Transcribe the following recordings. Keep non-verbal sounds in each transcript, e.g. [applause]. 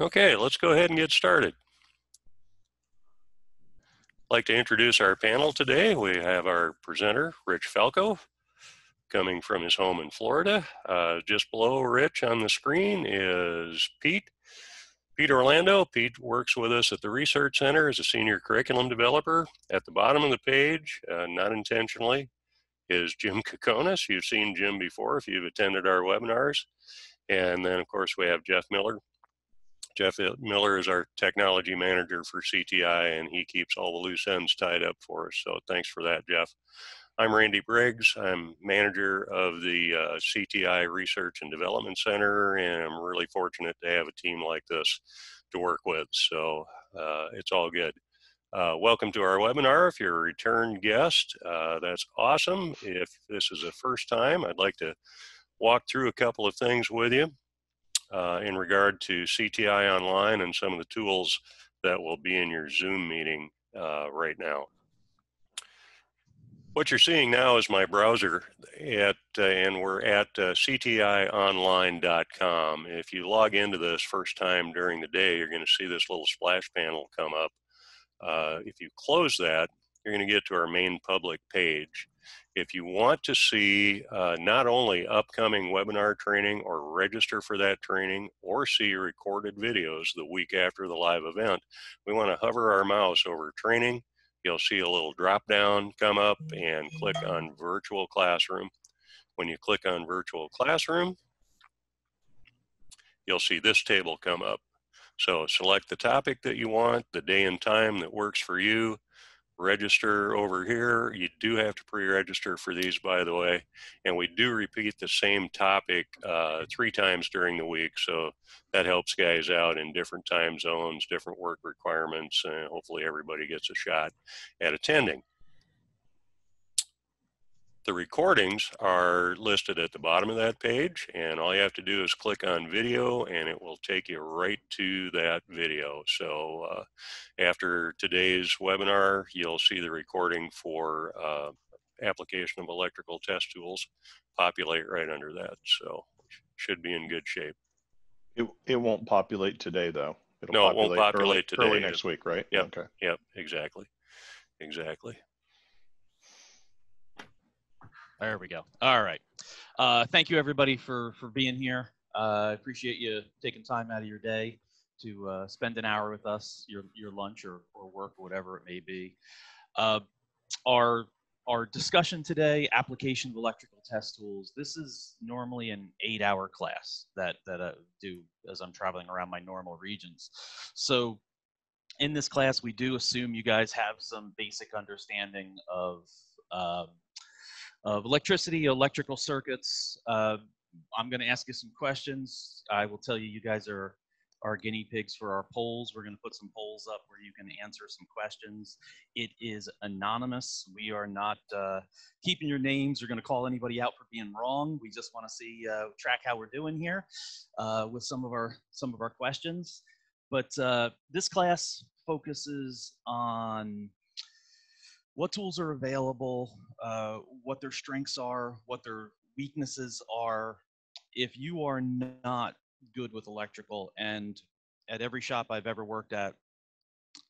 Okay, let's go ahead and get started. I'd like to introduce our panel today. We have our presenter, Rich Falco, coming from his home in Florida. Uh, just below Rich on the screen is Pete. Pete Orlando. Pete works with us at the Research Center as a senior curriculum developer. At the bottom of the page, uh, not intentionally, is Jim Kokonis. You've seen Jim before if you've attended our webinars. And then, of course, we have Jeff Miller, Jeff Miller is our technology manager for CTI, and he keeps all the loose ends tied up for us. So thanks for that, Jeff. I'm Randy Briggs. I'm manager of the uh, CTI Research and Development Center, and I'm really fortunate to have a team like this to work with. So uh, it's all good. Uh, welcome to our webinar. If you're a return guest, uh, that's awesome. If this is the first time, I'd like to walk through a couple of things with you uh, in regard to CTI Online and some of the tools that will be in your Zoom meeting uh, right now. What you're seeing now is my browser at, uh, and we're at uh, ctionline.com. If you log into this first time during the day, you're going to see this little splash panel come up. Uh, if you close that, you're going to get to our main public page. If you want to see uh, not only upcoming webinar training or register for that training or see recorded videos the week after the live event, we want to hover our mouse over training. You'll see a little drop down come up and click on virtual classroom. When you click on virtual classroom, you'll see this table come up. So select the topic that you want, the day and time that works for you, register over here. You do have to pre-register for these, by the way, and we do repeat the same topic uh, three times during the week, so that helps guys out in different time zones, different work requirements, and hopefully everybody gets a shot at attending. The recordings are listed at the bottom of that page, and all you have to do is click on video, and it will take you right to that video. So uh, after today's webinar, you'll see the recording for uh, application of electrical test tools populate right under that. So should be in good shape. It, it won't populate today, though. It'll no, it won't populate early, today. Early next week, right? Yep. Okay. Yep. Exactly. Exactly. There we go. All right. Uh, thank you everybody for for being here. Uh, I uh, appreciate you taking time out of your day to uh, spend an hour with us, your your lunch or, or work or whatever it may be. Uh, our our discussion today, application of electrical test tools. This is normally an eight-hour class that that I do as I'm traveling around my normal regions. So in this class, we do assume you guys have some basic understanding of um, of electricity, electrical circuits. Uh, I'm going to ask you some questions. I will tell you, you guys are our guinea pigs for our polls. We're going to put some polls up where you can answer some questions. It is anonymous. We are not uh, keeping your names. We're going to call anybody out for being wrong. We just want to see uh, track how we're doing here uh, with some of our some of our questions. But uh, this class focuses on what tools are available, uh, what their strengths are, what their weaknesses are. If you are not good with electrical, and at every shop I've ever worked at,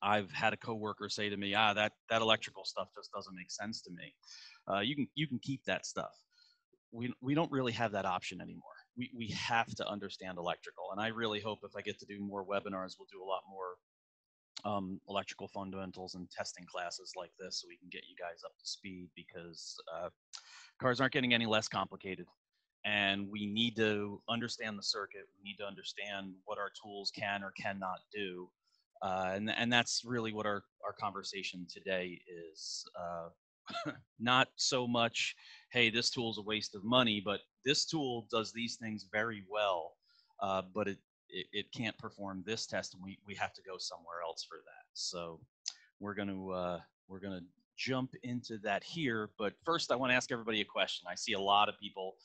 I've had a coworker say to me, "Ah, that that electrical stuff just doesn't make sense to me." Uh, you can you can keep that stuff. We we don't really have that option anymore. We we have to understand electrical, and I really hope if I get to do more webinars, we'll do a lot more um, electrical fundamentals and testing classes like this so we can get you guys up to speed because uh, cars aren't getting any less complicated. And we need to understand the circuit. We need to understand what our tools can or cannot do uh, and, and that's really what our, our conversation today is uh, [laughs] not so much hey this tool is a waste of money but this tool does these things very well uh, but it it, it can't perform this test and we, we have to go somewhere else for that. So we're going to, uh, we're going to jump into that here. But first I want to ask everybody a question. I see a lot of people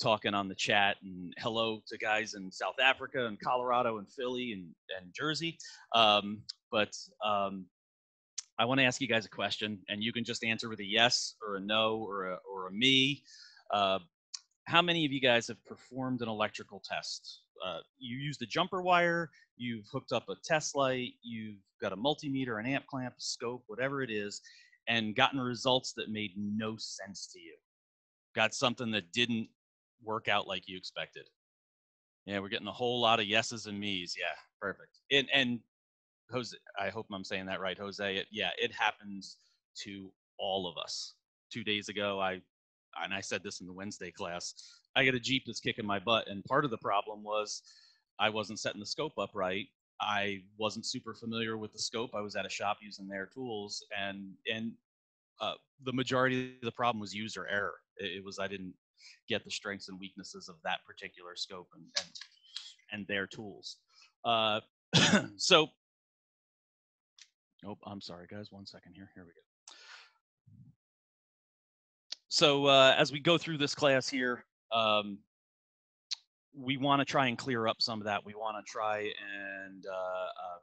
talking on the chat and hello to guys in South Africa and Colorado and Philly and, and Jersey. Um, but um, I want to ask you guys a question and you can just answer with a yes or a no or a, or a me. Uh, how many of you guys have performed an electrical test uh, you used a jumper wire, you've hooked up a test light, you've got a multimeter, an amp clamp, scope, whatever it is, and gotten results that made no sense to you. Got something that didn't work out like you expected. Yeah, we're getting a whole lot of yeses and me's. Yeah, perfect. And and Jose, I hope I'm saying that right, Jose. It, yeah, it happens to all of us. Two days ago, I and I said this in the Wednesday class. I got a Jeep that's kicking my butt, and part of the problem was I wasn't setting the scope up right. I wasn't super familiar with the scope. I was at a shop using their tools, and and uh, the majority of the problem was user error. It, it, was I didn't get the strengths and weaknesses of that particular scope and and, and their tools. Uh, [clears throat] so, oh, I'm sorry, guys. One second here. Here we go. So uh, as we go through this class here, um, we want to try and clear up some of that. We want to try and uh, uh,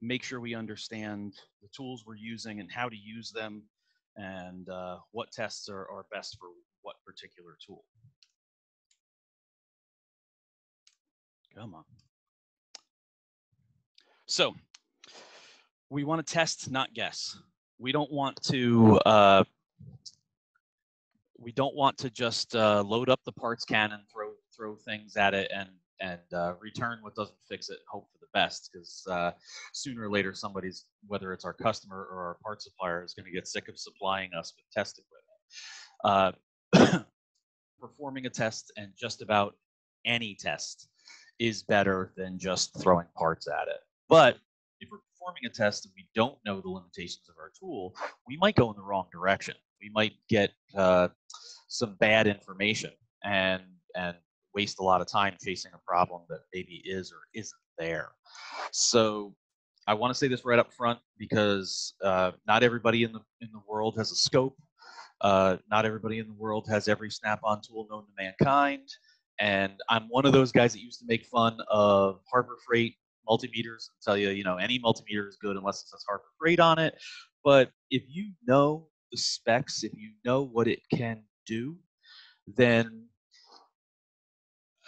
make sure we understand the tools we're using and how to use them and uh, what tests are, are best for what particular tool. Come on. So we want to test, not guess. We don't want to uh, we don't want to just uh, load up the parts can and throw throw things at it and and uh, return what doesn't fix it and hope for the best because uh, sooner or later somebody's whether it's our customer or our part supplier is going to get sick of supplying us with test equipment. Uh, [clears throat] performing a test and just about any test is better than just throwing parts at it. But if we're performing a test and we don't know the limitations of our tool we might go in the wrong direction we might get uh, some bad information and and waste a lot of time chasing a problem that maybe is or isn't there. So I want to say this right up front because uh, not everybody in the in the world has a scope. Uh, not everybody in the world has every snap-on tool known to mankind. And I'm one of those guys that used to make fun of Harbor Freight multimeters and tell you, you know, any multimeter is good unless it says Harbor Freight on it. But if you know the specs, if you know what it can do, then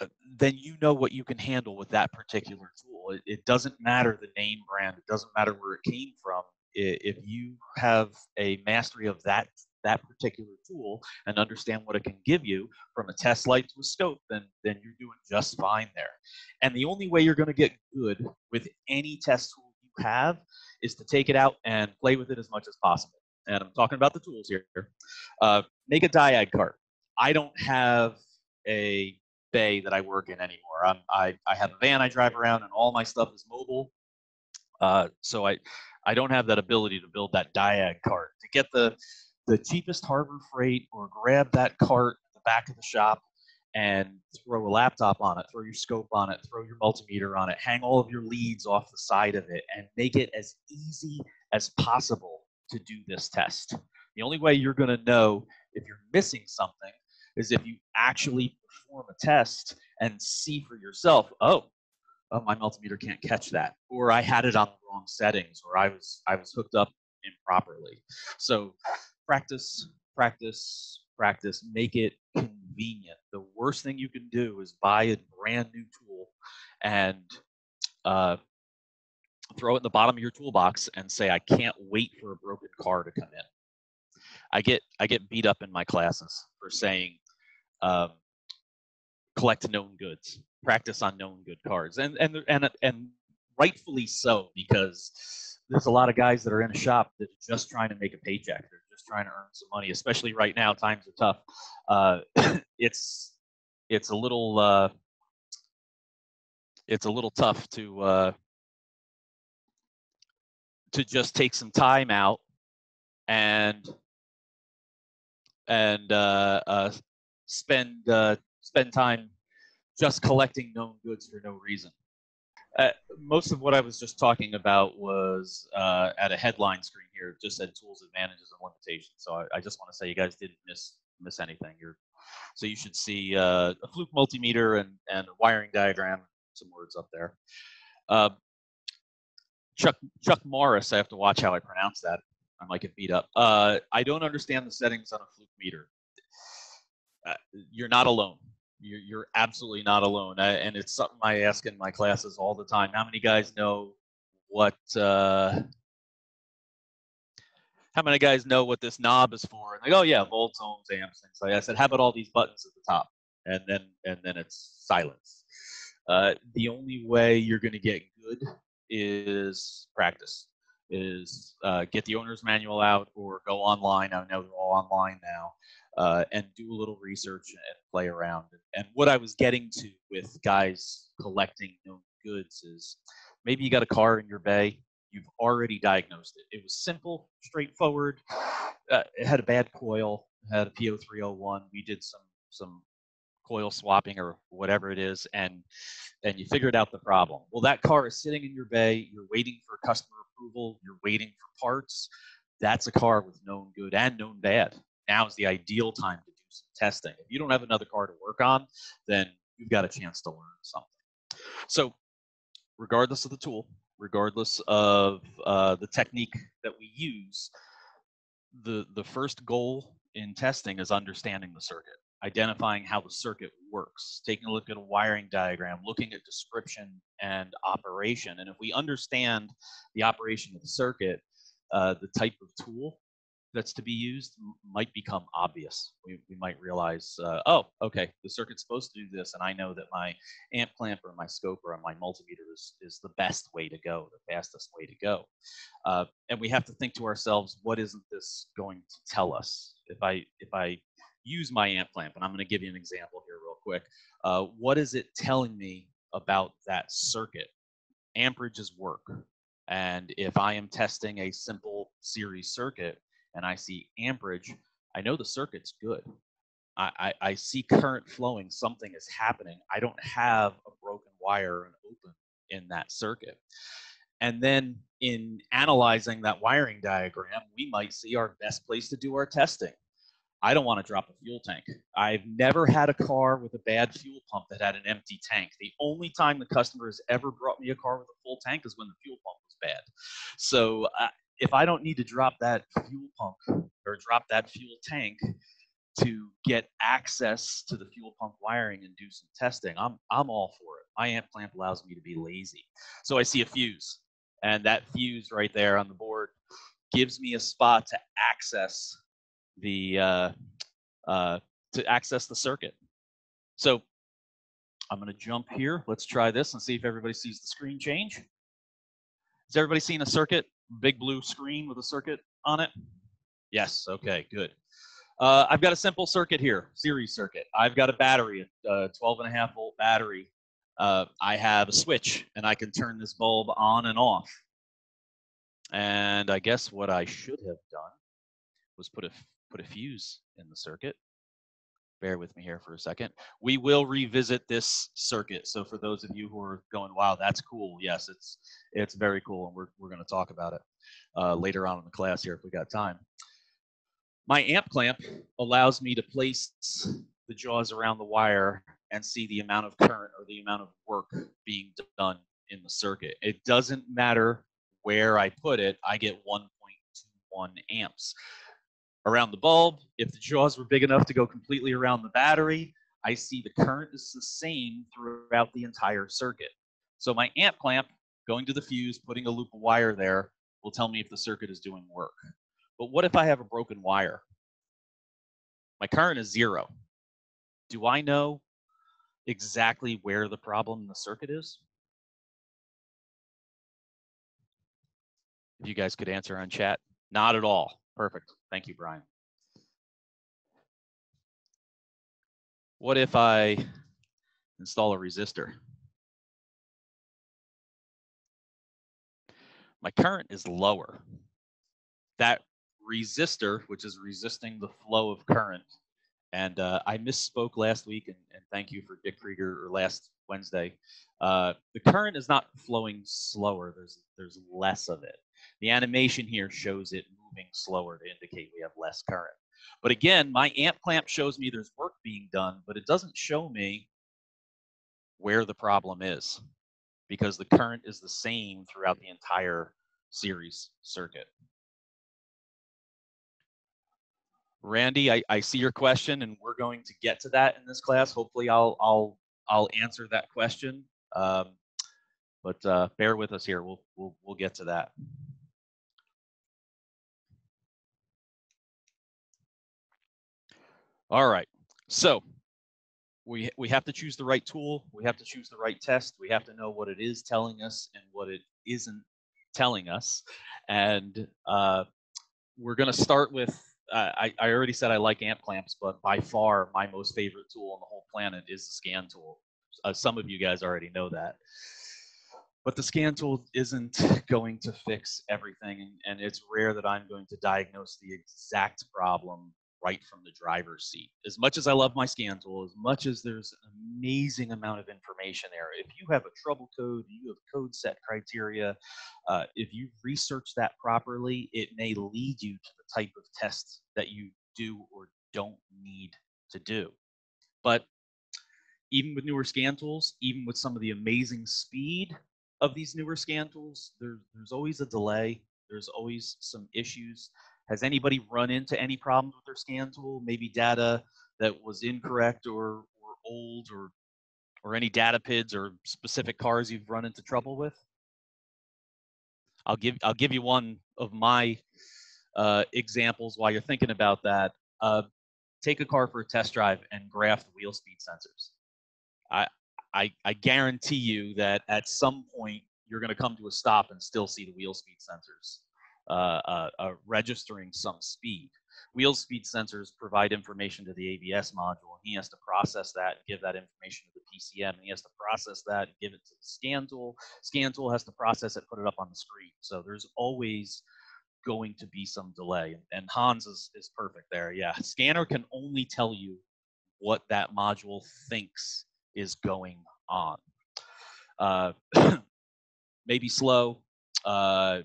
uh, then you know what you can handle with that particular tool. It, it, doesn't matter the name brand. It doesn't matter where it came from. If you have a mastery of that that particular tool and understand what it can give you from a test light to a scope, then then you're doing just fine there. And the only way you're going to get good with any test tool you have is to take it out and play with it as much as possible. And I'm talking about the tools here. Uh, make a diag cart. I don't have a bay that I work in anymore. I'm, I, I have a van I drive around and all my stuff is mobile. Uh, so I, I don't have that ability to build that diag cart. To get the, the cheapest Harbor Freight or grab that cart at the back of the shop and throw a laptop on it, throw your scope on it, throw your multimeter on it, hang all of your leads off the side of it, and make it as easy as possible to do this test. The only way you're going to know if you're missing something is if you actually perform a test and see for yourself, oh, oh, my multimeter can't catch that, or I had it on the wrong settings, or I was I was hooked up improperly. So practice, practice, practice. Make it convenient. The worst thing you can do is buy a brand new tool and uh, throw it in the bottom of your toolbox and say, I can't wait for a broken car to come in. I get I get beat up in my classes for saying um, collect known goods, practice on known good cards, and and and and rightfully so because there's a lot of guys that are in a shop that are just trying to make a paycheck. They're just trying to earn some money, especially right now. Times are tough. Uh, [coughs] it's it's a little uh, it's a little tough to uh, to just take some time out and and uh, uh, spend uh, spend time just collecting known goods for no reason. Uh, most of what I was just talking about was uh, at a headline screen here. just said tools, advantages, and limitations. So I, I just want to say you guys didn't miss miss anything. You're, so you should see uh, a fluke multimeter and and a wiring diagram. Some words up there. Chuck Chuck Morris. I have to watch how I pronounce that. I might get beat up. Uh, I don't understand the settings on a fluke meter. Uh, you're not alone. You're, you're absolutely not alone. I, and it's something I ask in my classes all the time. How many guys know what, uh, how many guys know what this knob is for? And they go, oh yeah, volts, ohms, amps, things like. I said, how about all these buttons at the top? And then, and then it's silence. Uh, the only way you're going to get good is practice is uh, get the owner's manual out or go online. I know they're all online now, uh, and do a little research and play around. And what I was getting to with guys collecting known goods is maybe you got a car in your bay, you've already diagnosed it. It was simple, straightforward. Uh, it had a bad coil, had a P0301. We did some some coil swapping or whatever it is, and and you figured out the problem. Well, that car is sitting in your bay. You're waiting for customer approval. You're waiting for parts. That's a car with known good and known bad. Now is the ideal time to do some testing. If you don't have another car to work on, then you've got a chance to learn something. So, regardless of the tool, regardless of uh, the technique that we use, the the first goal in testing is understanding the circuit identifying how the circuit works, taking a look at a wiring diagram, looking at description and operation. And if we understand the operation of the circuit, uh, the type of tool that's to be used might become obvious. We, we might realize, uh, oh, okay, the circuit's supposed to do this, and I know that my amp clamp or my scope or my multimeter is, is the best way to go, the fastest way to go. Uh, and we have to think to ourselves, what isn't this going to tell us? If I if I use my amp clamp, and I'm going to give you an example here real quick. Uh, what is it telling me about that circuit? Amperages work. And if I am testing a simple series circuit and I see amperage, I know the circuit's good. I, I, I see current flowing, something is happening. I don't have a broken wire and open in that circuit. And then in analyzing that wiring diagram, we might see our best place to do our testing. I don't want to drop a fuel tank. I've never had a car with a bad fuel pump that had an empty tank. The only time the customer has ever brought me a car with a full tank is when the fuel pump was bad. So uh, if I don't need to drop that fuel pump or drop that fuel tank to get access to the fuel pump wiring and do some testing, I'm I'm all for it. My amp clamp allows me to be lazy. So I see a fuse, and that fuse right there on the board gives me a spot to access the uh, uh, to access the circuit. So I'm going to jump here. Let's try this and see if everybody sees the screen change. Has everybody seen a circuit? Big blue screen with a circuit on it? Yes. Okay. Good. Uh, I've got a simple circuit here, series circuit. I've got a battery, a 12 and a half volt battery. Uh, I have a switch and I can turn this bulb on and off. And I guess what I should have done was put a put a fuse in the circuit. Bear with me here for a second. We will revisit this circuit. So for those of you who are going, wow, that's cool. Yes, it's it's very cool, and we're we're going to talk about it uh, later on in the class here if we got time. My amp clamp allows me to place the jaws around the wire and see the amount of current or the amount of work being done in the circuit. It doesn't matter where I put it, I get 1.21 amps around the bulb. If the jaws were big enough to go completely around the battery, I see the current is the same throughout the entire circuit. So my amp clamp going to the fuse, putting a loop of wire there, will tell me if the circuit is doing work. But what if I have a broken wire? My current is zero. Do I know exactly where the problem in the circuit is? If you guys could answer on chat. Not at all. Perfect. Thank you, Brian. What if I install a resistor? My current is lower. That resistor, which is resisting the flow of current, and uh, I misspoke last week, and, and, thank you for Dick Krieger or last Wednesday. Uh, the current is not flowing slower. There's there's less of it. The animation here shows it moving slower to indicate we have less current. But again, my amp clamp shows me there's work being done, but it doesn't show me where the problem is because the current is the same throughout the entire series circuit. Randy, I, I see your question, and we're going to get to that in this class. Hopefully, I'll I'll I'll answer that question. Um, but uh, bear with us here. We'll we'll we'll get to that. All right. So we we have to choose the right tool. We have to choose the right test. We have to know what it is telling us and what it isn't telling us. And uh, we're going to start with. Uh, I, I already said I like amp clamps, but by far my most favorite tool on the whole planet is the scan tool. Uh, some of you guys already know that. But the scan tool isn't [laughs] going to fix everything, and, and it's rare that I'm going to diagnose the exact problem right from the driver's seat. As much as I love my scan tool, as much as there's an amazing amount of information there, if you have a trouble code, you have code set criteria, uh, if you research that properly, it may lead you to the type of test that you do or don't need to do. But even with newer scan tools, even with some of the amazing speed of these newer scan tools, there, there's always a delay. There's always some issues. Has anybody run into any problems with their scan tool? Maybe data that was incorrect or, or old or or any data PIDs or specific cars you've run into trouble with? I'll give I'll give you one of my uh, examples while you're thinking about that. Uh, take a car for a test drive and graph the wheel speed sensors. I, I I guarantee you that at some point you're going to come to a stop and still see the wheel speed sensors uh, uh, uh, registering some speed. Wheel speed sensors provide information to the ABS module, and he has to process that and give that information to the PCM, and he has to process that and give it to the scan tool. Scan tool has to process it, put it up on the screen. So there's always going to be some delay, and Hans is, is perfect there. Yeah, scanner can only tell you what that module thinks is going on. Uh, [clears throat] maybe slow, uh,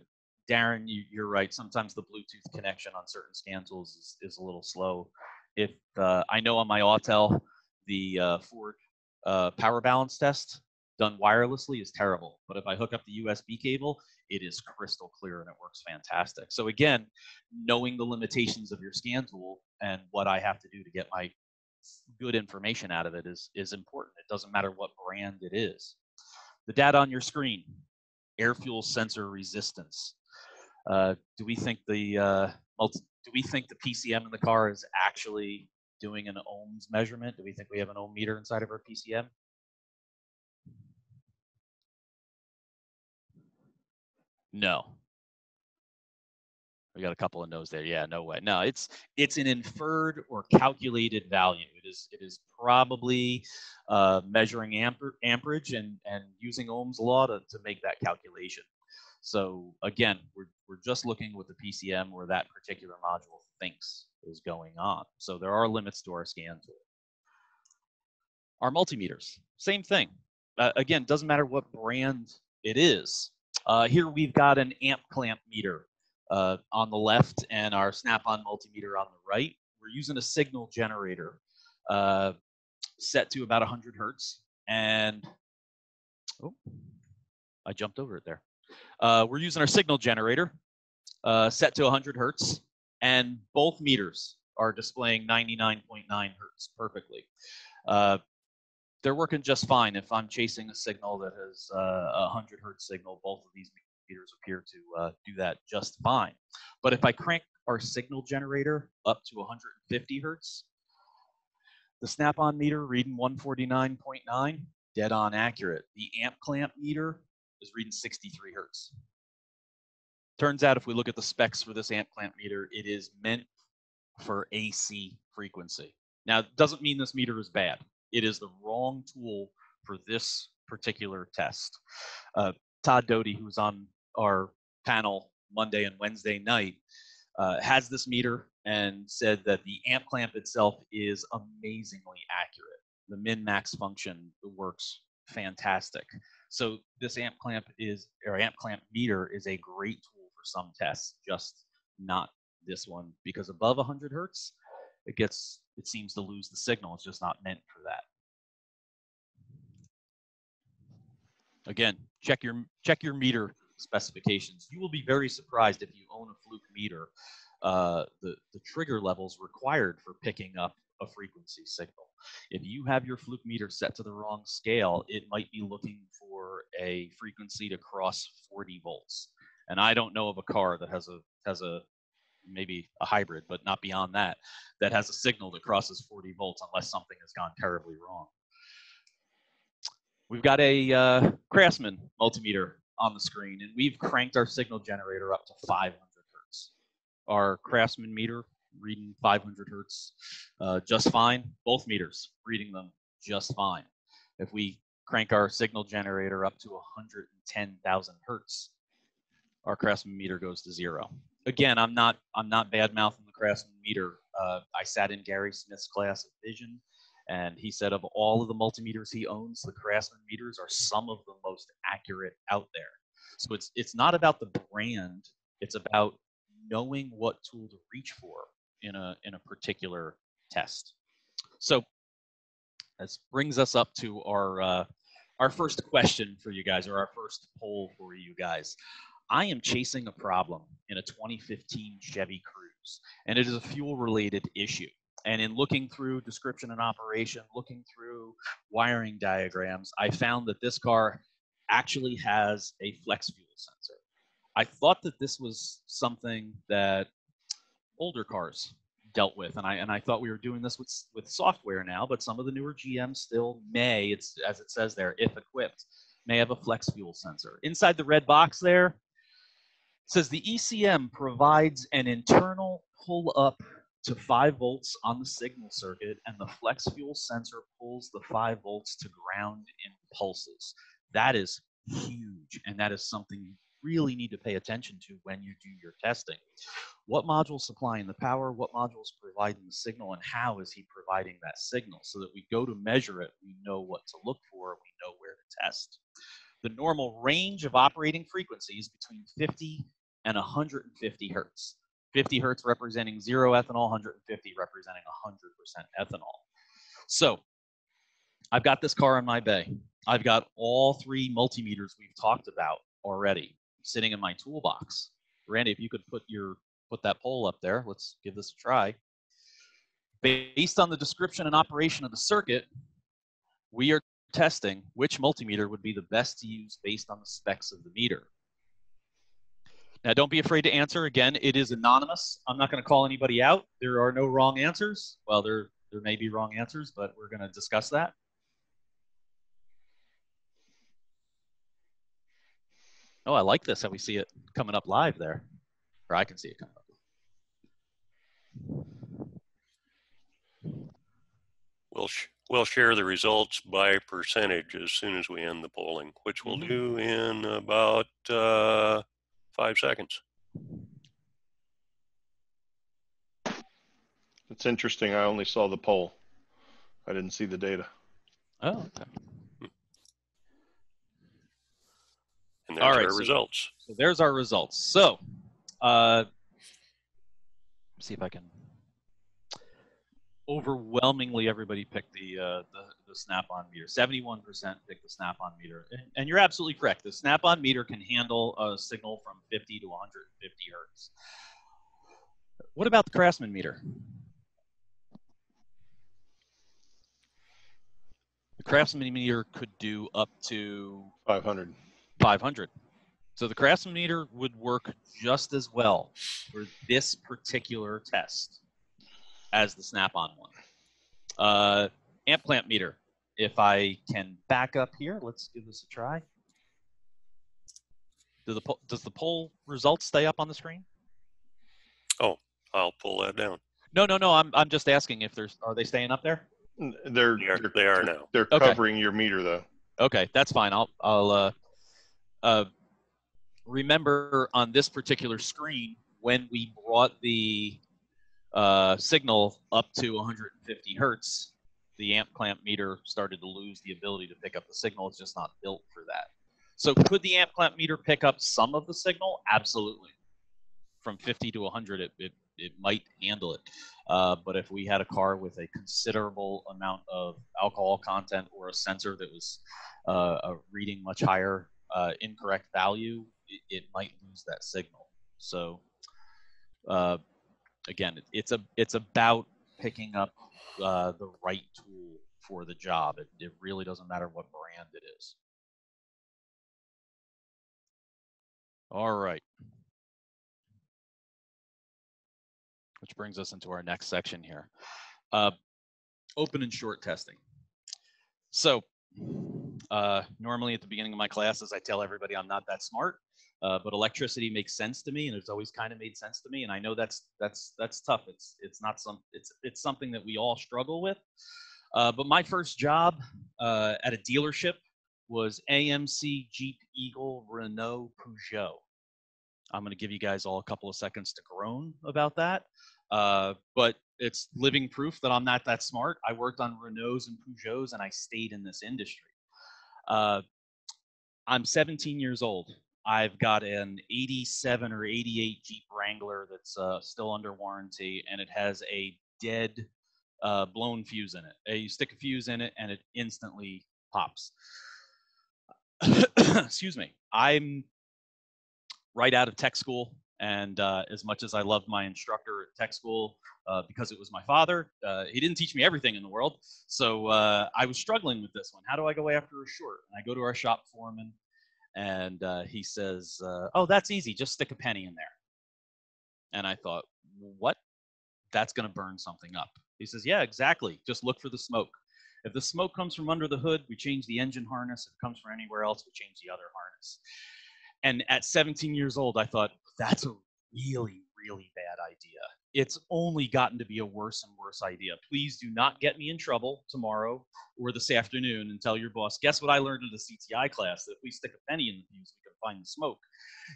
Darren, you, are right. Sometimes the Bluetooth connection on certain scan tools is, is a little slow. If uh, I know on my Autel, the uh, Ford uh, power balance test done wirelessly is terrible. But if I hook up the USB cable, it is crystal clear and it works fantastic. So again, knowing the limitations of your scan tool and what I have to do to get my good information out of it is, is important. It doesn't matter what brand it is. The data on your screen, air fuel sensor resistance, uh, do we think the uh, multi, do we think the PCM in the car is actually doing an ohms measurement? Do we think we have an ohm meter inside of our PCM? No. We got a couple of no's there. Yeah, no way. No, it's it's an inferred or calculated value. It is it is probably uh, measuring amper, amperage and and using Ohm's law to, to make that calculation. So again, we're, we're just looking with the PCM where that particular module thinks is going on. So there are limits to our scan tool. Our multimeters, same thing. Uh, again, doesn't matter what brand it is. Uh, here we've got an amp clamp meter uh, on the left and our snap-on multimeter on the right. We're using a signal generator uh, set to about 100 hertz. And, oh, I jumped over it there. Uh, we're using our signal generator uh, set to 100 hertz, and both meters are displaying 99.9 hertz perfectly. Uh, they're working just fine. If I'm chasing a signal that has uh, a 100 hertz signal, both of these meters appear to uh, do that just fine. But if I crank our signal generator up to 150 hertz, the snap-on meter reading 149.9, dead on accurate. The amp clamp meter is reading 63 hertz. Turns out if we look at the specs for this amp clamp meter, it is meant for AC frequency. Now, it doesn't mean this meter is bad. It is the wrong tool for this particular test. Uh, Todd Doty, who's on our panel Monday and Wednesday night, uh, has this meter and said that the amp clamp itself is amazingly accurate. The min max function works fantastic. So this amp clamp is, or amp clamp meter is a great tool for some tests, just not this one because above 100 hertz, it gets, it seems to lose the signal. It's just not meant for that. Again, check your check your meter specifications. You will be very surprised if you own a Fluke meter uh, the, the trigger levels required for picking up a frequency signal. If you have your fluke meter set to the wrong scale, it might be looking for a frequency to cross 40 volts. And I don't know of a car that has a has a maybe a hybrid, but not beyond that, that has a signal that crosses 40 volts unless something has gone terribly wrong. We've got a uh, Craftsman multimeter on the screen, and we've cranked our signal generator up to 500 hertz. Our Craftsman meter reading 500 hertz uh, just fine. Both meters reading them just fine. If we crank our signal generator up to 110,000 hertz, our Craftsman meter goes to zero. Again, I'm not I'm not bad mouthing the Craftsman meter. Uh, I sat in Gary Smith's class at Vision, and he said of all of the multimeters he owns, the Craftsman meters are some of the most accurate out there. So it's it's not about the brand; it's about knowing what tool to reach for in a in a particular test. So this brings us up to our uh, our first question for you guys, or our first poll for you guys. I am chasing a problem in a 2015 Chevy Cruze, and it is a fuel related issue. And in looking through description and operation, looking through wiring diagrams, I found that this car actually has a flex fuel sensor. I thought that this was something that older cars dealt with, and I and I thought we were doing this with with software now, but some of the newer GMs still may, it's as it says there, if equipped, may have a flex fuel sensor. Inside the red box there, says the ECM provides an internal pull up to 5 volts on the signal circuit, and the flex fuel sensor pulls the 5 volts to ground in pulses. That is huge, and that is something really need to pay attention to when you do your testing. What module supplying the power, what module is providing the signal, and how is he providing that signal so that we go to measure it, we know what to look for, we know where to test. The normal range of operating frequencies between 50 and 150 hertz. 50 hertz representing zero ethanol, 150 representing 100% ethanol. So I've got this car in my bay. I've got all three multimeters we've talked about already sitting in my toolbox. Randy, if you could put your put that poll up there, let's give this a try. Based on the description and operation of the circuit, we are testing which multimeter would be the best to use based on the specs of the meter. Now, don't be afraid to answer. Again, it is anonymous. I'm not going to call anybody out. There are no wrong answers. Well, there there may be wrong answers, but we're going to discuss that. Oh, I like this. and we see it coming up live there, or I can see it coming up. We'll sh- we'll share the results by percentage as soon as we end the polling, which we'll Mhm. do in about uh, five seconds. It's interesting. I only saw the poll. I didn't see the data. Oh, okay. And there's right, our so- results. So there's our results. So, uh, see if I can. Overwhelmingly, everybody picked the uh, the, the Snap-on meter. Seventy-one percent picked the Snap-on meter, and, and you're absolutely correct. The Snap-on meter can handle a signal from 50 to 150 hertz. What about the Craftsman meter? The Craftsman meter could do up to 500. 500. So the Craftsman meter would work just as well for this particular test as the Snap-on one. Uh, amp clamp meter. If I can back up here, let's give this a try. Do the po- does the poll results stay up on the screen? Oh, I'll pull that down. No, no, no. I'm I'm just asking if there's are they staying up there? They're They are, they're, they are they're- now. they're Okay. covering your meter though. Okay, that's fine. I'll I'll uh, uh, remember on this particular screen when we brought the uh, signal up to 150 hertz, the amp clamp meter started to lose the ability to pick up the signal. It's just not built for that. So could the amp clamp meter pick up some of the signal? Absolutely. From 50 to 100, it, it, it might handle it. Uh, but if we had a car with a considerable amount of alcohol content or a sensor that was uh, a reading much higher uh, incorrect value, it, it might lose that signal. So uh, again, it- it's a it's about picking up uh, the right tool for the job. It, it really doesn't matter what brand it is. All right. Which brings us into our next section here. Uh, open and short testing. So uh, normally at the beginning of my classes, I tell everybody I'm not that smart, uh, but electricity makes sense to me, and it's always kind of made sense to me. And I know that's that's that's tough. It's it's not some it's it's something that we all struggle with. Uh, but my first job uh, at a dealership was AMC, Jeep, Eagle, Renault, Peugeot. I'm going to give you guys all a couple of seconds to groan about that. Uh, but it's living proof that I'm not that smart. I worked on Renaults and Peugeots, and I stayed in this industry. Uh, I'm 17 years old. I've got an 87 or 88 Jeep Wrangler that's uh, still under warranty, and it has a dead uh, blown fuse in it. Uh, You stick a fuse in it, and it instantly pops. [coughs] Excuse me. I'm right out of tech school, and uh, as much as I loved my instructor at tech school uh, because it was my father, uh, he didn't teach me everything in the world. So uh, I was struggling with this one. How do I go after a short? And I go to our shop foreman, and uh, he says, uh, "Oh, that's easy. Just stick a penny in there." And I thought, "What? That's going to burn something up." He says, "Yeah, exactly. Just look for the smoke. If the smoke comes from under the hood, we change the engine harness. If it comes from anywhere else, we change the other harness." And at 17 years old, I thought, "That's a really, really bad idea." It's only gotten to be a worse and worse idea. Please do not get me in trouble tomorrow or this afternoon and tell your boss, guess what I learned in the CTI class? That if we stick a penny in the fuse, we can find the smoke.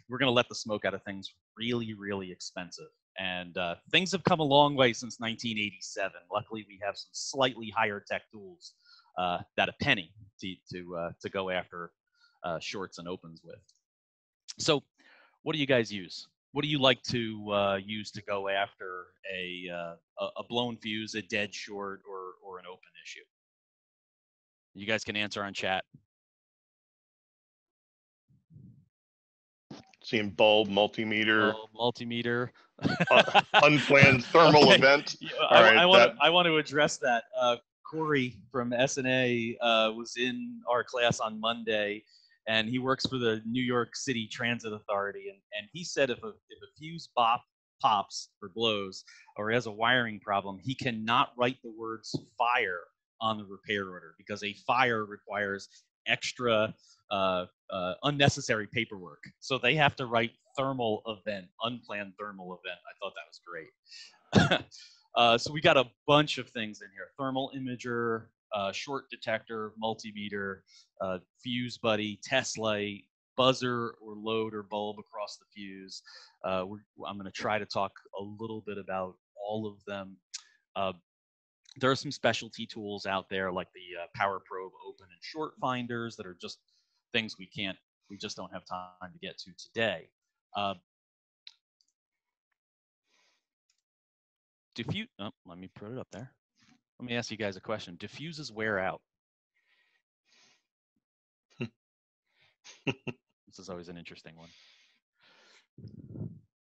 We're going to let the smoke out of things really, really expensive. And uh, things have come a long way since 1987. Luckily, we have some slightly higher tech tools uh, that a penny to, to, uh, to go after uh, shorts and opens with. So, what do you guys use? What do you like to uh, use to go after a, uh, a blown fuse, a dead short, or or an open issue? You guys can answer on chat. Seeing bulb, multimeter, Oh, multimeter. Uh, unplanned [laughs] thermal Okay. event. I, right, I want that- I want to address that. Uh, Corey from SNA uh, was in our class on Monday, and he works for the New York City Transit Authority, and, and he said if a if a fuse bop pops or blows or has a wiring problem, he cannot write the words fire on the repair order because a fire requires extra uh, uh, unnecessary paperwork. So they have to write thermal event, unplanned thermal event. I thought that was great. [laughs] uh, so we got a bunch of things in here: thermal imager, uh, short detector, multimeter, uh, fuse buddy, test light, buzzer or load or bulb across the fuse. Uh, I'm going to try to talk a little bit about all of them. Uh, there are some specialty tools out there like the uh, Power Probe open and short finders that are just things we can't, we just don't have time to get to today. Uh, diffuse, oh, let me put it up there. Let me ask you guys a question. Diffuses wear out. [laughs] this is always an interesting one.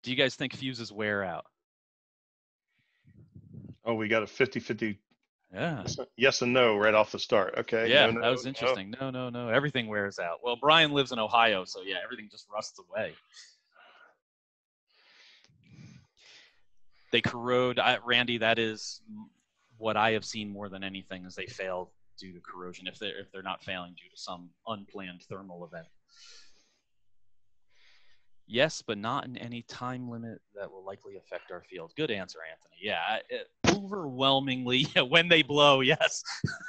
Do you guys think fuses wear out? Oh, we got a 50 50 Yeah. yes and no right off the start. Okay. Yeah, no, no, that was interesting. No, no, no. Everything wears out. Well, Brian lives in Ohio, so yeah, everything just rusts away. They corrode. I, Randy, that is what I have seen more than anything is they fail due to corrosion if they're if they're not failing due to some unplanned thermal event. Yes, but not in any time limit that will likely affect our field. Good answer, Anthony. Yeah, it, overwhelmingly [laughs] when they blow, yes.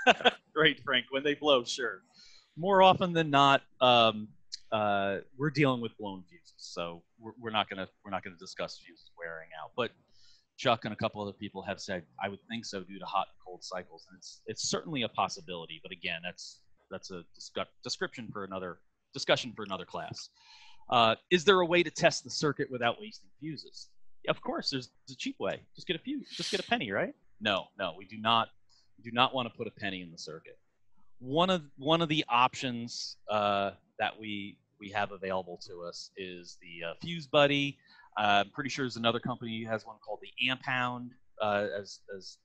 [laughs] Great, Frank. When they blow, sure. More often than not, um, uh, we're dealing with blown fuses, so we're, we're not gonna we're not gonna discuss fuses wearing out. But Chuck and a couple other people have said I would think so due to hot and cold cycles, and it's it's certainly a possibility. But again, that's that's a discu- description for another discussion for another class. Uh, is there a way to test the circuit without wasting fuses? Of course, there's a cheap way. Just get a fuse. Just get a penny, right? No, no, we do not do not want to put a penny in the circuit. One of one of the options uh, that we we have available to us is the uh, Fuse Buddy. Uh, I'm pretty sure there's another company has one called the Ampound, uh, as, as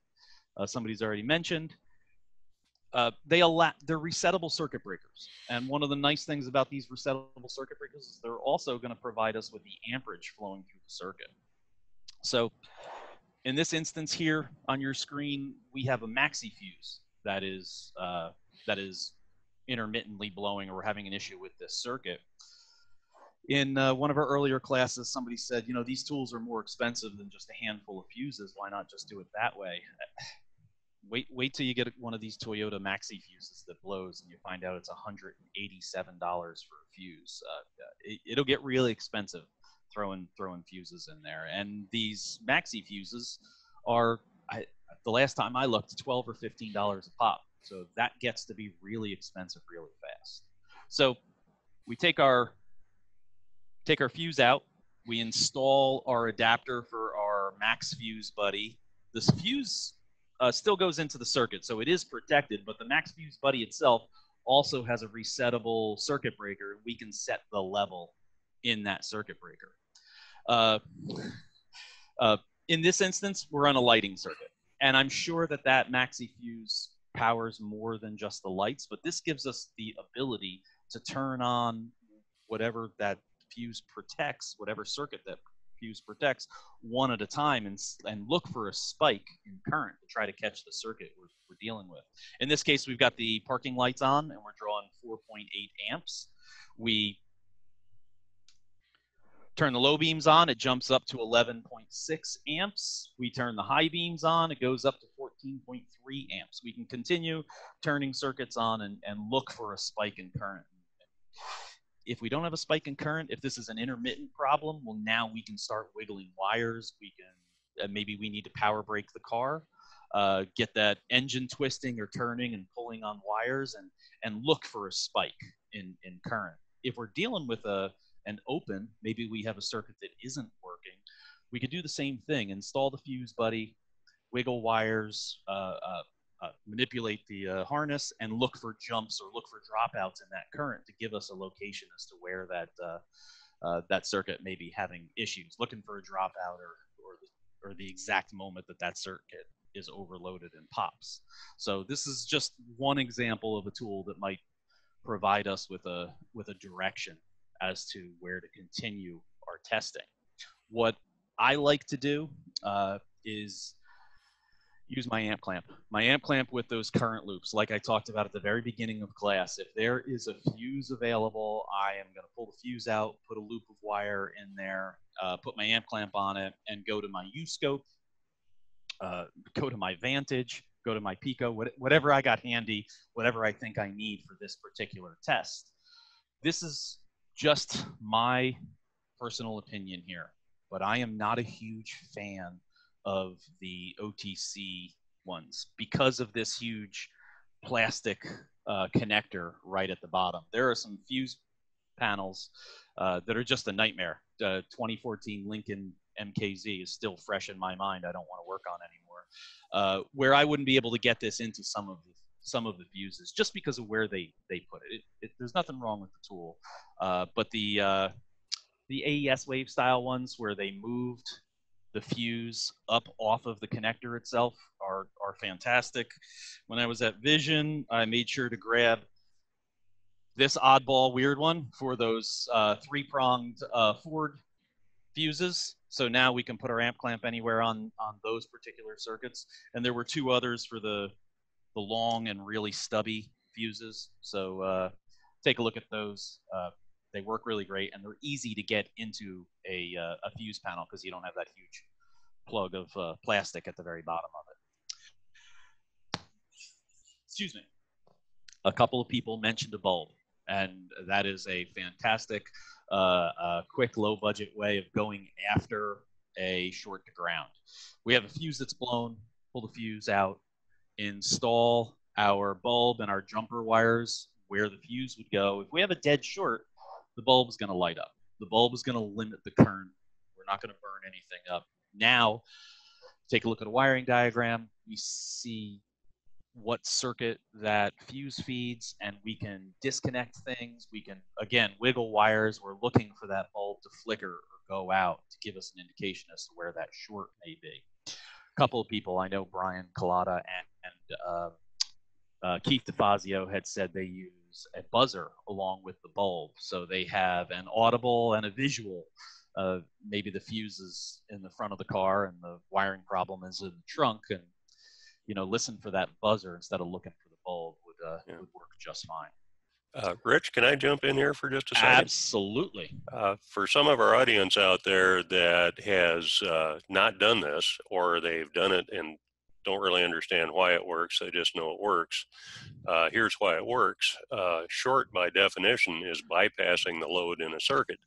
uh, somebody's already mentioned. Uh, they allow they're resettable circuit breakers, and one of the nice things about these resettable circuit breakers is they're also going to provide us with the amperage flowing through the circuit. So, in this instance here on your screen, we have a maxi fuse that is uh, that is intermittently blowing, or having an issue with this circuit. In uh, one of our earlier classes, somebody said, you know, these tools are more expensive than just a handful of fuses. Why not just do it that way? [sighs] wait wait till you get one of these Toyota Maxi fuses that blows and you find out it's $187 for a fuse. Uh, it, will get really expensive throwing throwing fuses in there. And these Maxi fuses are I, the last time I looked, 12 or $15 a pop. So that gets to be really expensive really fast. So we take our take our fuse out, we install our adapter for our max fuse buddy. This fuse uh, still goes into the circuit, so it is protected, but the Max Fuse Buddy itself also has a resettable circuit breaker. We can set the level in that circuit breaker. Uh, uh, in this instance, we're on a lighting circuit, and I'm sure that that Maxi Fuse powers more than just the lights, but this gives us the ability to turn on whatever that fuse protects, whatever circuit that fuse protects one at a time and, and look for a spike in current to try to catch the circuit we're, we're dealing with. In this case, we've got the parking lights on and we're drawing 4.8 amps. We turn the low beams on, it jumps up to 11.6 amps. We turn the high beams on, it goes up to 14.3 amps. We can continue turning circuits on and, and look for a spike in current if we don't have a spike in current, if this is an intermittent problem, well, now we can start wiggling wires. We can, uh, maybe we need to power brake the car, uh, get that engine twisting or turning and pulling on wires and, and look for a spike in, in current. If we're dealing with a, an open, maybe we have a circuit that isn't working, we could do the same thing, install the fuse buddy, wiggle wires, uh, uh manipulate the uh, harness and look for jumps or look for dropouts in that current to give us a location as to where that uh, uh, that circuit may be having issues. Looking for a dropout or or the, or the exact moment that that circuit is overloaded and pops. So this is just one example of a tool that might provide us with a with a direction as to where to continue our testing. What I like to do uh, is use my amp clamp. My amp clamp with those current loops, like I talked about at the very beginning of class. If there is a fuse available, I am going to pull the fuse out, put a loop of wire in there, uh, put my amp clamp on it, and go to my U-scope, uh, go to my Vantage, go to my Pico, whatever I got handy, whatever I think I need for this particular test. This is just my personal opinion here, but I am not a huge fan of the OTC ones because of this huge plastic uh, connector right at the bottom. There are some fuse panels uh, that are just a nightmare. Uh, 2014 Lincoln MKZ is still fresh in my mind. I don't want to work on anymore. Uh, where I wouldn't be able to get this into some of the some of the fuses just because of where they they put it. it, it there's nothing wrong with the tool, uh, but the the AES wave style ones where they moved the fuse up off of the connector itself are, are fantastic. When I was at Vision, I made sure to grab this oddball weird one for those uh, three-pronged uh, Ford fuses. So now we can put our amp clamp anywhere on, on those particular circuits. And there were two others for the, the long and really stubby fuses. So uh, take a look at those. They work really great, and they're easy to get into a, uh, a fuse panel because you don't have that huge plug of uh, plastic at the very bottom of it. Excuse me. A couple of people mentioned a bulb, and that is a fantastic, uh, uh, quick, low budget way of going after a short to ground. We have a fuse that's blown, pull the fuse out, install our bulb and our jumper wires where the fuse would go. If we have a dead short, the bulb is going to light up. The bulb is going to limit the current. We're not going to burn anything up. Now, take a look at a wiring diagram. We see what circuit that fuse feeds and we can disconnect things. We can, again, wiggle wires. We're looking for that bulb to flicker or go out to give us an indication as to where that short may be. A couple of people, I know Brian Collada and, and uh, uh, Keith DeFazio had said they use a buzzer along with the bulb. So they have an audible and a visual. Uh, maybe the fuse is in the front of the car and the wiring problem is in the trunk and you know, listen for that buzzer instead of looking for the bulb would uh, Yeah. would work just fine. Uh, Rich, can I jump in here for just a second? Absolutely. Uh, for some of our audience out there that has uh, not done this, or they've done it and don't really understand why it works, they just know it works. Uh, here's why it works. Uh, short, by definition, is bypassing the load in a circuit.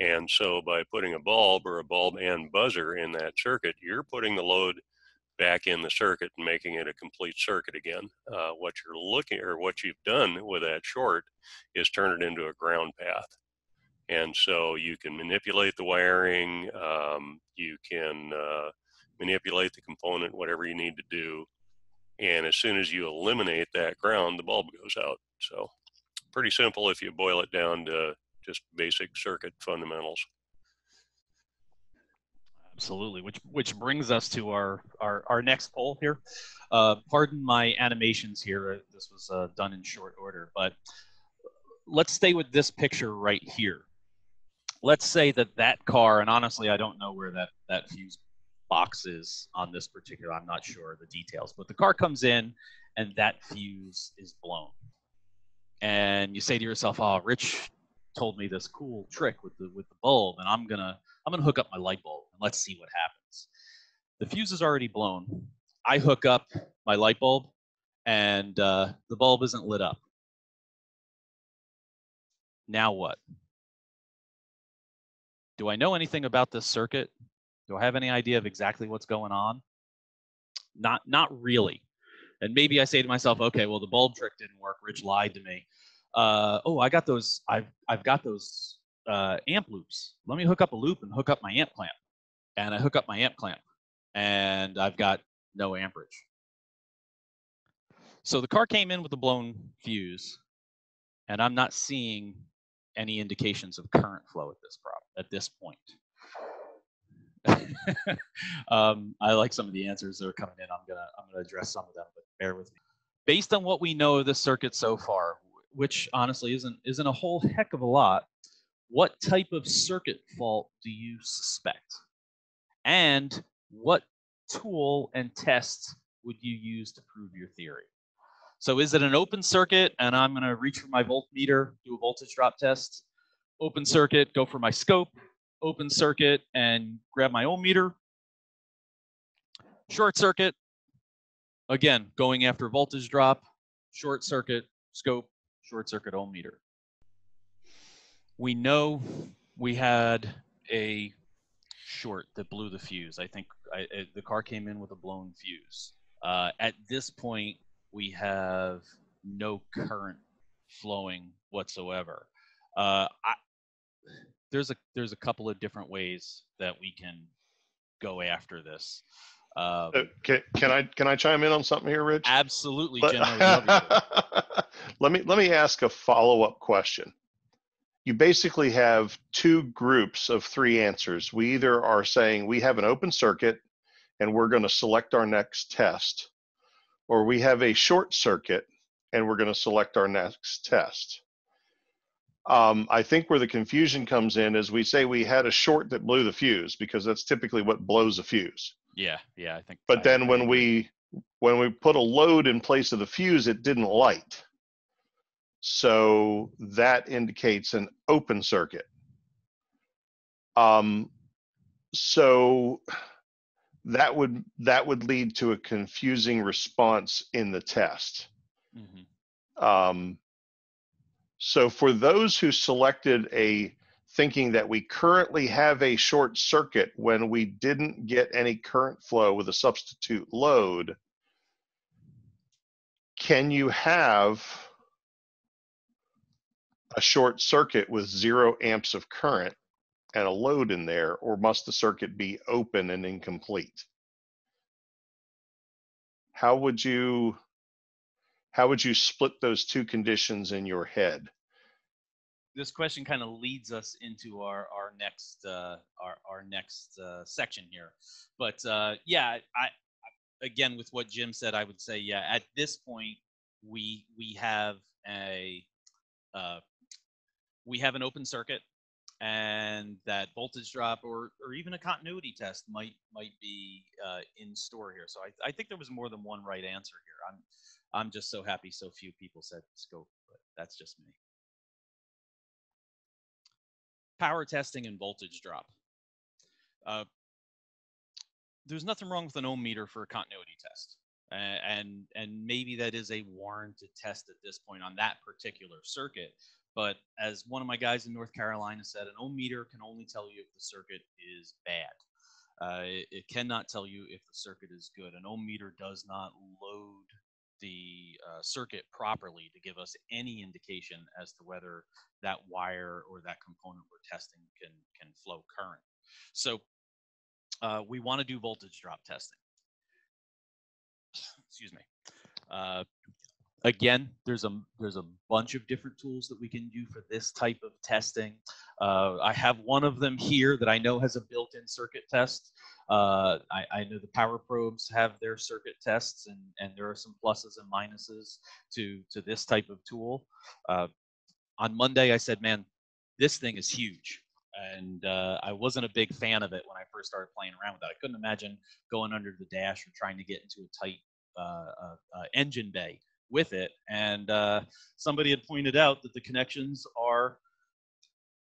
And so, by putting a bulb or a bulb and buzzer in that circuit, you're putting the load back in the circuit and making it a complete circuit again. Uh, what you're looking, or what you've done with that short, is turn it into a ground path and so you can manipulate the wiring um, you can uh, manipulate the component whatever you need to do and as soon as you eliminate that ground the bulb goes out so pretty simple if you boil it down to just basic circuit fundamentals Absolutely. Which which brings us to our our, our next poll here. Uh, pardon my animations here. uh, This was uh, done in short order, but let's stay with this picture right here. Let's say that that car, and honestly, I don't know where that that fuse box is on this particular. I'm not sure the details, but the car comes in, and that fuse is blown. And you say to yourself, "Oh, Rich told me this cool trick with the with the bulb, and I'm gonna I'm gonna hook up my light bulb and let's see what happens." The fuse is already blown. I hook up my light bulb, and uh, the bulb isn't lit up. Now what? Do I know anything about this circuit? Do I have any idea of exactly what's going on? Not not really. And maybe I say to myself, okay, well the bulb trick didn't work. Rich lied to me. Uh, oh, I got those. I've I've got those uh, amp loops. Let me hook up a loop and hook up my amp clamp. And I hook up my amp clamp, and I've got no amperage. So the car came in with a blown fuse, and I'm not seeing any indications of current flow at this problem at this point. [laughs] um, I like some of the answers that are coming in. I'm gonna I'm gonna address some of them, but bear with me. Based on what we know of the circuit so far, which honestly isn't isn't a whole heck of a lot, what type of circuit fault do you suspect? And what tool and test would you use to prove your theory? So is it an open circuit and I'm going to reach for my voltmeter, do a voltage drop test? Open circuit, go for my scope. Open circuit and grab my ohm meter. Short circuit, again, going after voltage drop. Short circuit, scope, short circuit ohm meter. We know we had a short that blew the fuse. I think I, I- the car came in with a blown fuse. Uh, at this point, we have no current flowing whatsoever. Uh, I, there's a there's a couple of different ways that we can go after this. Um, Uh, Can, can I can I chime in on something here, Rich? absolutely, Let- Jim. I would love you to. [laughs] let me let me ask a follow up question. You basically have two groups of three answers. We either are saying we have an open circuit and we're going to select our next test, or we have a short circuit and we're going to select our next test. Um, I think where the confusion comes in is we say we had a short that blew the fuse because that's typically what blows a fuse. Yeah, yeah, I think. But I then when we when we put a load in place of the fuse, it didn't light. So that indicates an open circuit. Um, so that would that would lead to a confusing response in the test. Mhm. Um, so for those who selected a thinking that we currently have a short circuit when we didn't get any current flow with a substitute load, can you have a short circuit with zero amps of current and a load in there, or must the circuit be open and incomplete? How would you how would you split those two conditions in your head? this question kind of leads us into our our next uh, our our next uh, section here. But uh, yeah, I again with what Jim said, I would say yeah. At this point, we we have a uh, we have an open circuit, and that voltage drop or or even a continuity test might might be uh, in store here. So I I think there was more than one right answer here. I'm I'm just so happy so few people said scope, but that's just me power testing and voltage drop. Uh, there's nothing wrong with an ohm meter for a continuity test. And and maybe that is a warranted test at this point on that particular circuit. But as one of my guys in North Carolina said, an ohm meter can only tell you if the circuit is bad. Uh, it, it, cannot tell you if the circuit is good. An ohm meter does not load the uh, circuit properly to give us any indication as to whether that wire or that component we're testing can can flow current. So uh, we want to do voltage drop testing. Excuse me. Uh, again, there's a there's a bunch of different tools that we can do for this type of testing. Uh, I have one of them here that I know has a built-in circuit test. Uh, I, I, know the power probes have their circuit tests, and, and there are some pluses and minuses to to this type of tool. Uh, on Monday, I said, "Man, this thing is huge," and uh, I wasn't a big fan of it when I first started playing around with it. I couldn't imagine going under the dash or trying to get into a tight uh, uh, uh, engine bay with it. And somebody had pointed out that the connections are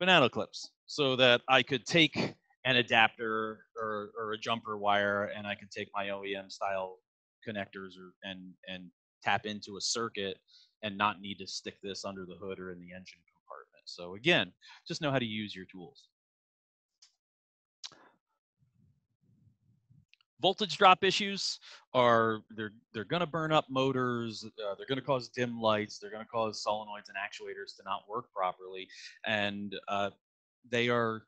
banana clips, so that I could take an adapter or, or a jumper wire and I could take my OEM style connectors or, and, and tap into a circuit and not need to stick this under the hood or in the engine compartment. So again, just know how to use your tools. Voltage drop issues are they're they're going to burn up motors. Uh, they're going to cause dim lights. They're going to cause solenoids and actuators to not work properly, and uh, they are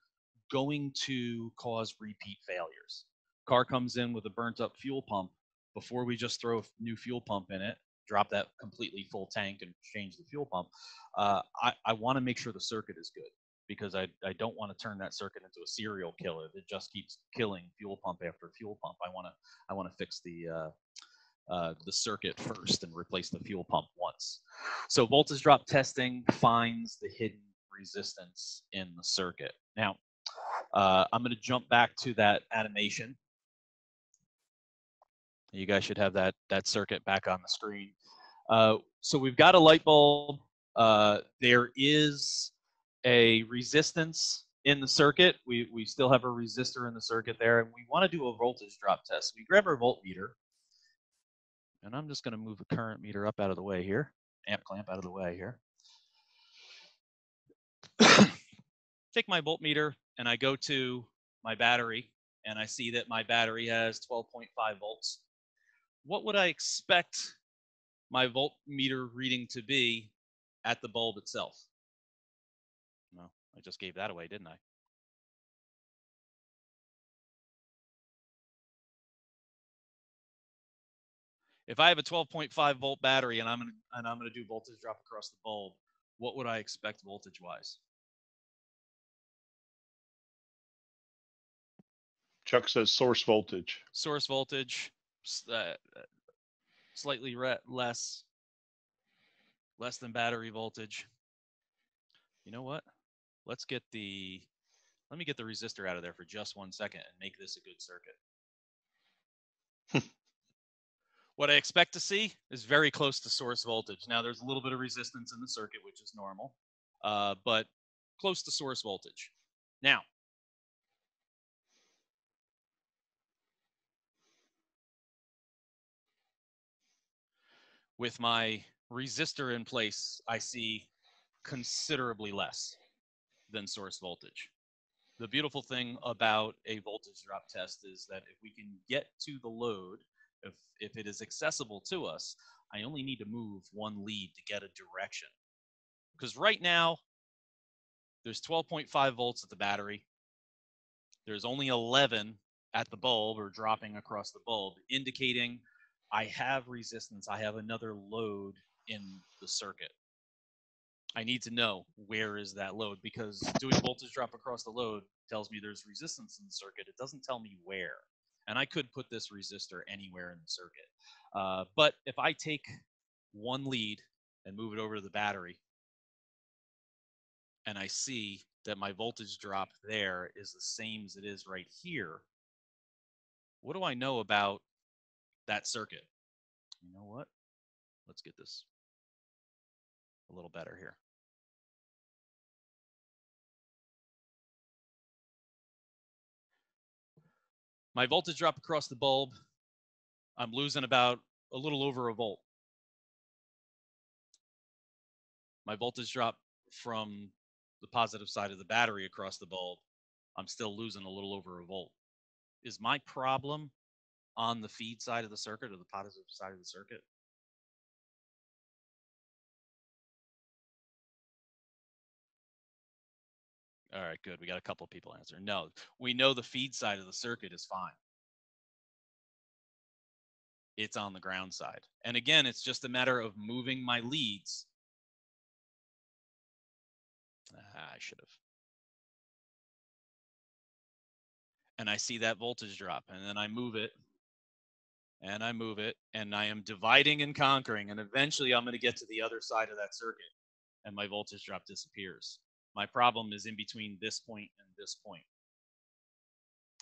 going to cause repeat failures. Car comes in with a burnt up fuel pump. Before we just throw a new fuel pump in it, drop that completely full tank and change the fuel pump, uh, I, I want to make sure the circuit is good because I, I don't want to turn that circuit into a serial killer that just keeps killing fuel pump after fuel pump. I want to I want to fix the uh, uh, the circuit first and replace the fuel pump once. So voltage drop testing finds the hidden resistance in the circuit. Now, uh, I'm going to jump back to that animation. You guys should have that, that circuit back on the screen. Uh, so we've got a light bulb. Uh, there is a resistance in the circuit. We, we still have a resistor in the circuit there, and we want to do a voltage drop test. We grab our voltmeter, and I'm just going to move the current meter up out of the way here, amp clamp out of the way here. [coughs] Take my voltmeter, and I go to my battery and I see that my battery has 12.5 volts, what would I expect my voltmeter reading to be at the bulb itself? I just gave that away, didn't I? If I have a 12.5 volt battery and I'm gonna, and I'm going to do voltage drop across the bulb, what would I expect voltage wise? Chuck says source voltage. Source voltage, uh, slightly less, less than battery voltage. You know what? Let's get the, let me get the resistor out of there for just one second and make this a good circuit. [laughs] what I expect to see is very close to source voltage. Now there's a little bit of resistance in the circuit, which is normal, uh, but close to source voltage. Now, with my resistor in place, I see considerably less than source voltage. The beautiful thing about a voltage drop test is that if we can get to the load, if, if it is accessible to us, I only need to move one lead to get a direction. Because right now, there's 12.5 volts at the battery. There's only 11 at the bulb or dropping across the bulb, indicating I have resistance. I have another load in the circuit. I need to know where is that load because doing voltage drop across the load tells me there's resistance in the circuit. It doesn't tell me where. And I could put this resistor anywhere in the circuit. Uh, but if I take one lead and move it over to the battery, and I see that my voltage drop there is the same as it is right here, what do I know about that circuit? You know what? Let's get this a little better here. My voltage drop across the bulb, I'm losing about a little over a volt. My voltage drop from the positive side of the battery across the bulb, I'm still losing a little over a volt. Is my problem on the feed side of the circuit or the positive side of the circuit? All right, good. We got a couple of people answer. No, we know the feed side of the circuit is fine. It's on the ground side. And again, it's just a matter of moving my leads. Ah, I should have. And I see that voltage drop, and then I move it, and I move it, and I am dividing and conquering, and eventually I'm going to get to the other side of that circuit, and my voltage drop disappears. My problem is in between this point and this point.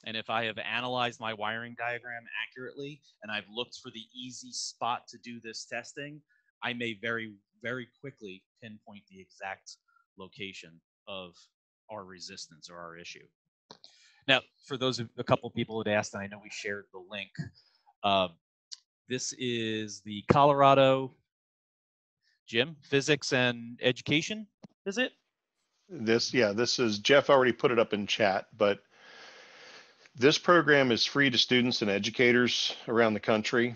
And if I have analyzed my wiring diagram accurately and I've looked for the easy spot to do this testing, I may very, very quickly pinpoint the exact location of our resistance or our issue. Now, for those of a couple people had asked, and I know we shared the link, uh, this is the Colorado Jim Physics and Education, is it? This, yeah, this is, Jeff already put it up in chat, but this program is free to students and educators around the country.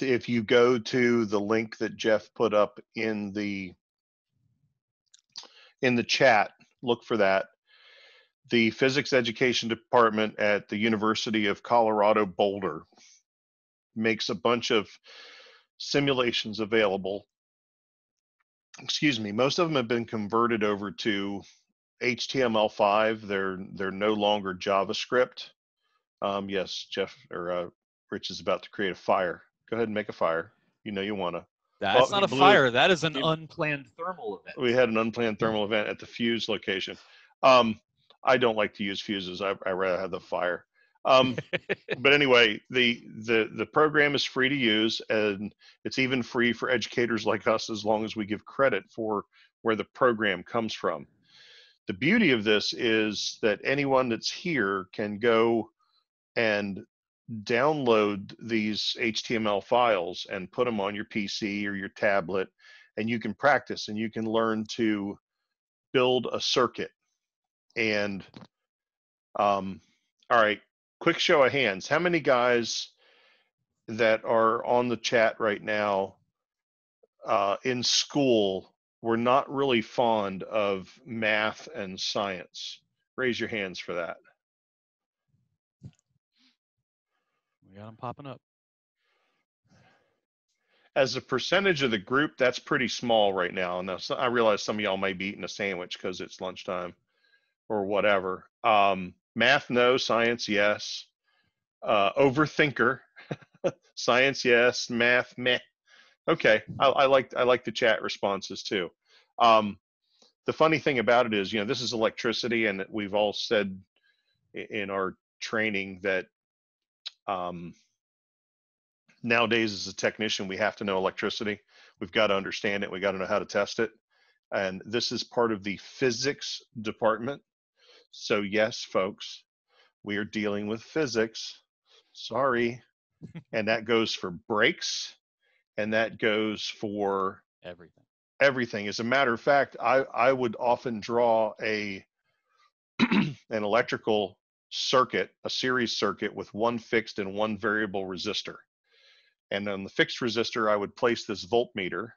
If you go to the link that Jeff put up in the in the chat, look for that. The physics education department at the University of Colorado Boulder makes a bunch of simulations available. Excuse me, most of them have been converted over to HTML5. They're they're no longer JavaScript. Um, yes, Jeff or uh, Rich is about to create a fire. Go ahead and make a fire. You know you want to. That's Well, not a fire. That is an unplanned thermal event. We had an unplanned thermal event at the fuse location. Um, I don't like to use fuses. I, I rather have the fire. Um, [laughs] but anyway, the the the program is free to use, and it's even free for educators like us as long as we give credit for where the program comes from. The beauty of this is that anyone that's here can go and download these HTML files and put them on your PC or your tablet, and you can practice and you can learn to build a circuit. And um, all right, quick show of hands. How many guys that are on the chat right now uh, in school were not really fond of math and science? Raise your hands for that. We got them popping up. As a percentage of the group, that's pretty small right now. And I realize some of y'all may be eating a sandwich because it's lunchtime or whatever. Um, math, no. Science, yes. Uh, overthinker, [laughs] science, yes. Math, meh. Okay, I, I like I like the chat responses too. Um, the funny thing about it is, you know, this is electricity, and we've all said in our training that um, nowadays as a technician we have to know electricity we've got to understand it we got to know how to test it and this is part of the physics department so yes folks we are dealing with physics sorry [laughs] and that goes for brakes and that goes for Everything. everything. As a matter of fact, I, I would often draw a [clears throat] an electrical circuit, a series circuit with one fixed and one variable resistor. And on the fixed resistor, I would place this voltmeter.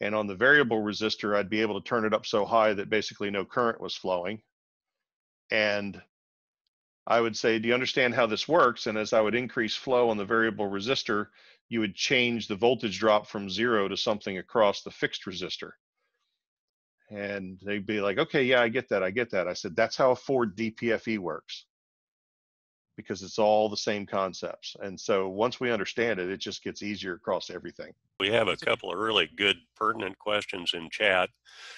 And on the variable resistor, I'd be able to turn it up so high that basically no current was flowing. And I would say, do you understand how this works? And as I would increase flow on the variable resistor, you would change the voltage drop from zero to something across the fixed resistor. And they'd be like, okay, yeah, I get that. I get that. I said, that's how a Ford DPFE works because it's all the same concepts. And so once we understand it, it just gets easier across everything. We have a couple of really good pertinent questions in chat.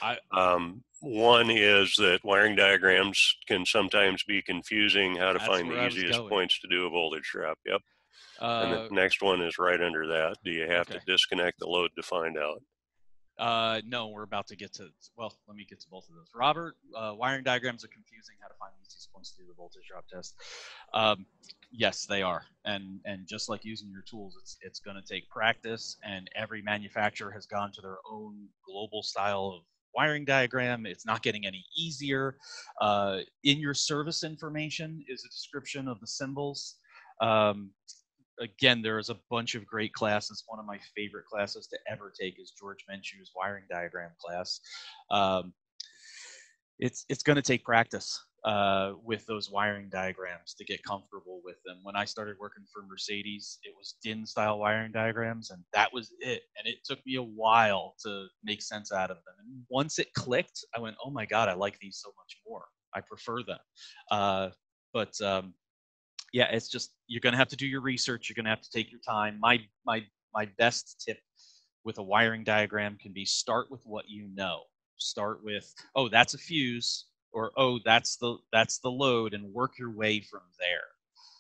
I- um, one is that wiring diagrams can sometimes be confusing. How to find the easiest points to do a voltage drop. Yep. and Uh, the next one is right under that. Do you have okay. to disconnect the load to find out? Uh, no, we're about to get to. Well, let me get to both of those. Robert, uh, wiring diagrams are confusing. How to find the easiest points to do the voltage drop test? Um, yes, they are. And and just like using your tools, it's it's going to take practice. And every manufacturer has gone to their own global style of wiring diagram. It's not getting any easier. Uh, in your service information is a description of the symbols. Um, again, there is a bunch of great classes. One of my favorite classes to ever take is George Menchu's wiring diagram class. Um, it's it's going to take practice uh, with those wiring diagrams to get comfortable with them. When I started working for Mercedes, it was DIN style wiring diagrams, and that was it. And it took me a while to make sense out of them. And once it clicked, I went, "Oh my god, I like these so much more. I prefer them." Uh, but um, yeah, it's just you're gonna have to do your research. You're gonna have to take your time. My my my best tip with a wiring diagram can be start with what you know. Start with oh that's a fuse or oh that's the that's the load and work your way from there.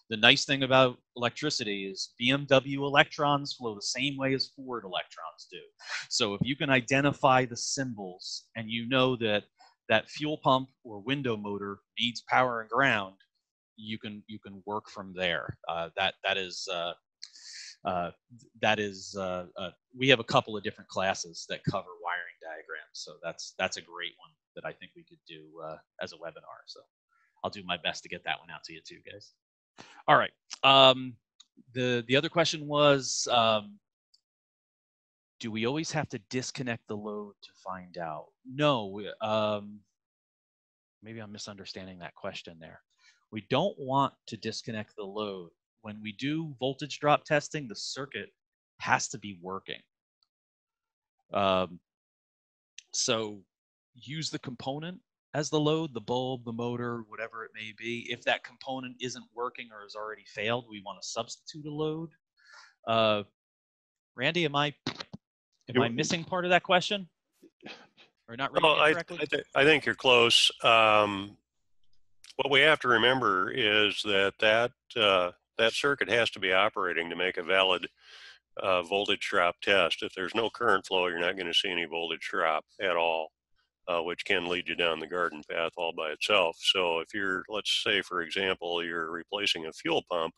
The nice thing about electricity is BMW electrons flow the same way as Ford electrons do. So if you can identify the symbols and you know that that fuel pump or window motor needs power and ground, you can you can work from there. Uh, that that is uh, uh, that is uh, uh, we have a couple of different classes that cover wiring diagrams, so that's that's a great one that I think we could do uh, as a webinar. So I'll do my best to get that one out to you too, guys. All right. Um, the the other question was, um, do we always have to disconnect the load to find out? No. Um, maybe I'm misunderstanding that question there. We don't want to disconnect the load. When we do voltage drop testing, the circuit has to be working. Um, so use the component as the load, the bulb, the motor, whatever it may be. If that component isn't working or has already failed, we want to substitute a load. Uh, Randy, am I am I missing part of that question? Or not reading Well, I, correctly? I, th- I think you're close. Um, what we have to remember is that that uh, that circuit has to be operating to make a valid uh, voltage drop test. If there's no current flow, you're not going to see any voltage drop at all, uh, which can lead you down the garden path all by itself. So if you're, let's say, for example, you're replacing a fuel pump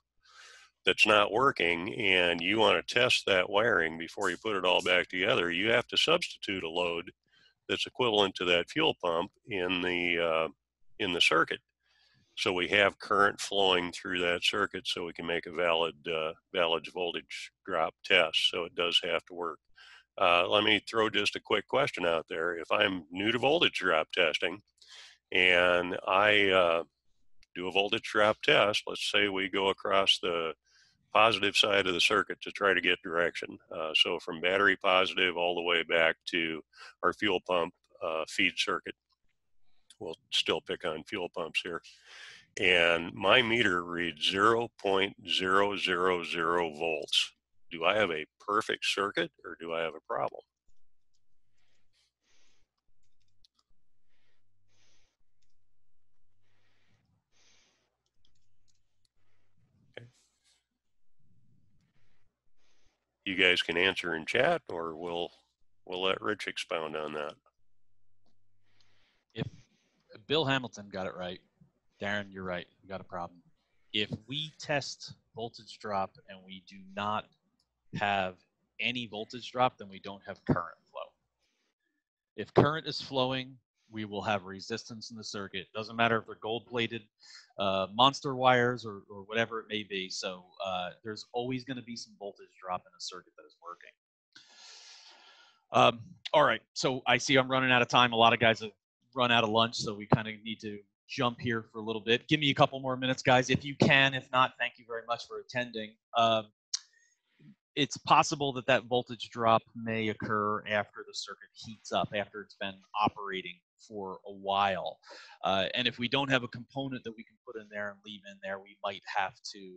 that's not working and you want to test that wiring before you put it all back together, you have to substitute a load that's equivalent to that fuel pump in the uh, in the circuit. So we have current flowing through that circuit, so we can make a valid uh, valid voltage drop test. So it does have to work. Uh, let me throw just a quick question out there. If I'm new to voltage drop testing, and I uh, do a voltage drop test, let's say we go across the positive side of the circuit to try to get direction. Uh, so from battery positive all the way back to our fuel pump uh, feed circuit. We'll still pick on fuel pumps here. And my meter reads 0.000 volts. Do I have a perfect circuit or do I have a problem? You guys can answer in chat or we'll we'll let Rich expound on that. If Bill Hamilton got it right. Darren, you're right. We got a problem. If we test voltage drop and we do not have any voltage drop, then we don't have current flow. If current is flowing, we will have resistance in the circuit. Doesn't matter if they're gold plated uh, monster wires or, or whatever it may be. So uh, there's always going to be some voltage drop in a circuit that is working. Um, all right. So I see I'm running out of time. A lot of guys have run out of lunch, so we kind of need to jump here for a little bit. Give me a couple more minutes, guys, if you can. If not, thank you very much for attending. Um, it's possible that that voltage drop may occur after the circuit heats up, after it's been operating for a while. Uh, and if we don't have a component that we can put in there and leave in there, we might have to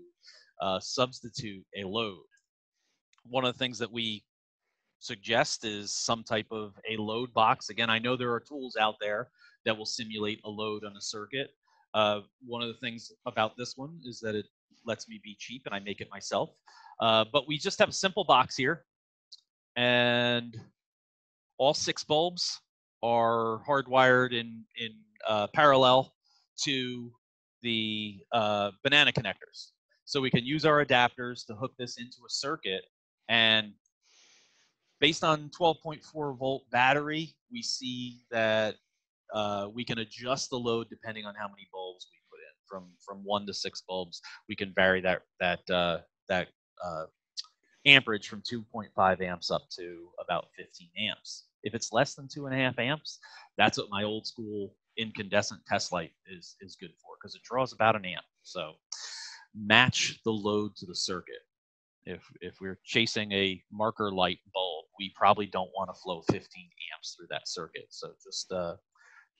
uh, substitute a load. One of the things that we suggest is some type of a load box. Again, I know there are tools out there that will simulate a load on a circuit. Uh, one of the things about this one is that it lets me be cheap and I make it myself. Uh, but we just have a simple box here and all six bulbs are hardwired in, in uh, parallel to the uh, banana connectors. So we can use our adapters to hook this into a circuit and based on 12.4 volt battery, we see that uh, we can adjust the load depending on how many bulbs we put in. From from one to six bulbs, we can vary that that uh, that uh, amperage from 2.5 amps up to about 15 amps. If it's less than two and a half amps, that's what my old school incandescent test light is is good for because it draws about an amp. So match the load to the circuit. If if we're chasing a marker light bulb, we probably don't want to flow 15 amps through that circuit. So just uh,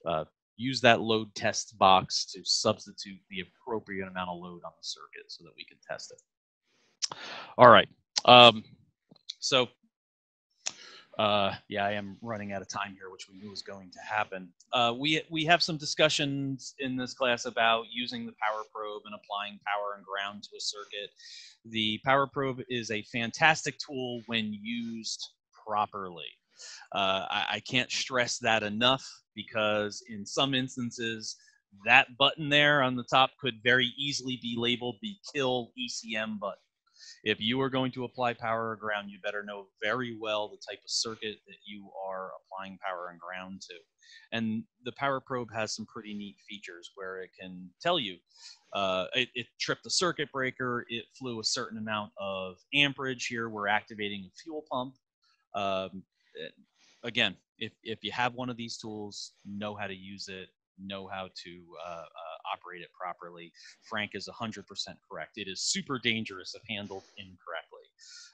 uh, use that load test box to substitute the appropriate amount of load on the circuit so that we can test it. All right. Um, so uh, yeah, I am running out of time here, which we knew was going to happen. Uh, we we have some discussions in this class about using the power probe and applying power and ground to a circuit. The power probe is a fantastic tool when used properly. Uh, I, I can't stress that enough because in some instances, that button there on the top could very easily be labeled the kill ECM button if you are going to apply power or ground, you better know very well the type of circuit that you are applying power and ground to. And the power probe has some pretty neat features where it can tell you uh, it, it, tripped a circuit breaker, it flew a certain amount of amperage. Here we're activating a fuel pump. Um, again, if, if you have one of these tools, know how to use it, know how to uh, uh, operate it properly. Frank is 100% correct. It is super dangerous if handled incorrectly.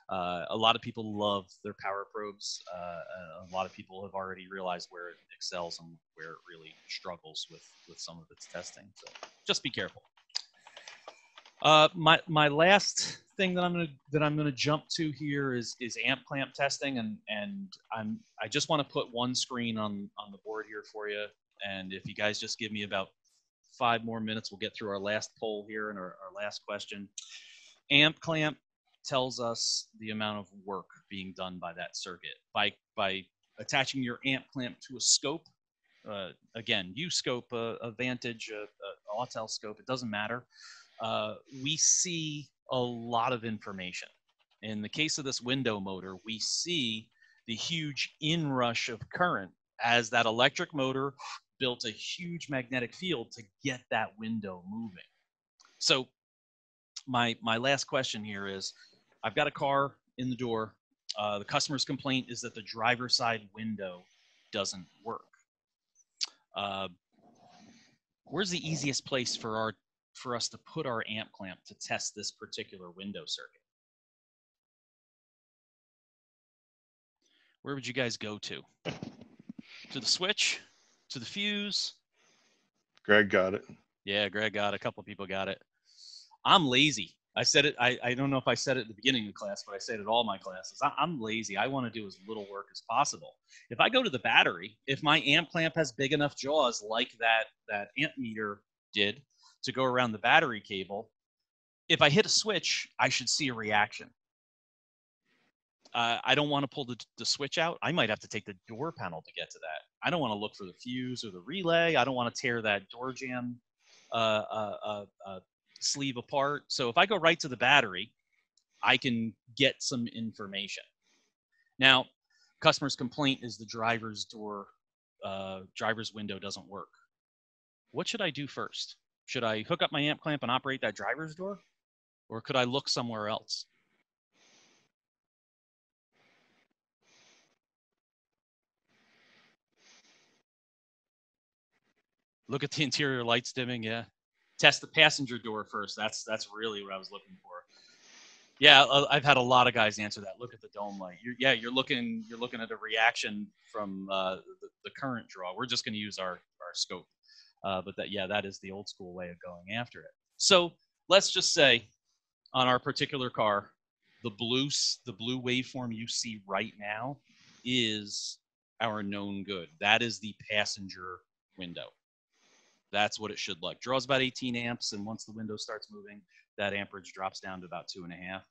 Uh, a lot of people love their power probes. Uh, a lot of people have already realized where it excels and where it really struggles with, with some of its testing. So just be careful. Uh, my my last thing that I'm gonna that I'm gonna jump to here is is amp clamp testing, and and I'm I just want to put one screen on on the board here for you. And if you guys just give me about five more minutes, we'll get through our last poll here and our, our last question. Amp clamp tells us the amount of work being done by that circuit. By, by attaching your amp clamp to a scope, uh, again, U scope, uh, a Vantage, a, a Autel scope, it doesn't matter. Uh, we see a lot of information. In the case of this window motor, we see the huge inrush of current as that electric motor built a huge magnetic field to get that window moving. So my my last question here is I've got a car in the door. Uh, the customer's complaint is that the driver side window doesn't work. Uh, where's the easiest place for our for us to put our amp clamp to test this particular window circuit? Where would you guys go to? To the switch? to the fuse. Greg got it. Yeah, Greg got it. A couple people got it. I'm lazy. I said it. I, I don't know if I said it at the beginning of the class, but I said it at all my classes. I, I'm lazy. I want to do as little work as possible. If I go to the battery, if my amp clamp has big enough jaws like that that amp meter did to go around the battery cable, if I hit a switch, I should see a reaction uh, I don't want to pull the, the switch out. I might have to take the door panel to get to that. I don't want to look for the fuse or the relay. I don't want to tear that door jamb uh, uh, uh, uh, sleeve apart. So if I go right to the battery, I can get some information. Now, customer's complaint is the driver's door, uh, driver's window doesn't work. What should I do first? Should I hook up my amp clamp and operate that driver's door? Or could I look somewhere else? Look at the [laughs] interior lights dimming. Yeah. Test the passenger door first. That's that's really what I was looking for. Yeah, uh, I've had a lot of guys answer that. Look at the dome light. You're, yeah, you're looking you're looking at a reaction from uh, the, the current draw. We're just going to use our our scope, uh, but that yeah, that is the old school way of going after it. So let's just say on our particular car, the blue the blue waveform you see right now is our known good. That is the passenger window. That's what it should look. Draws about 18 amps, and once the window starts moving, that amperage drops down to about two and a half.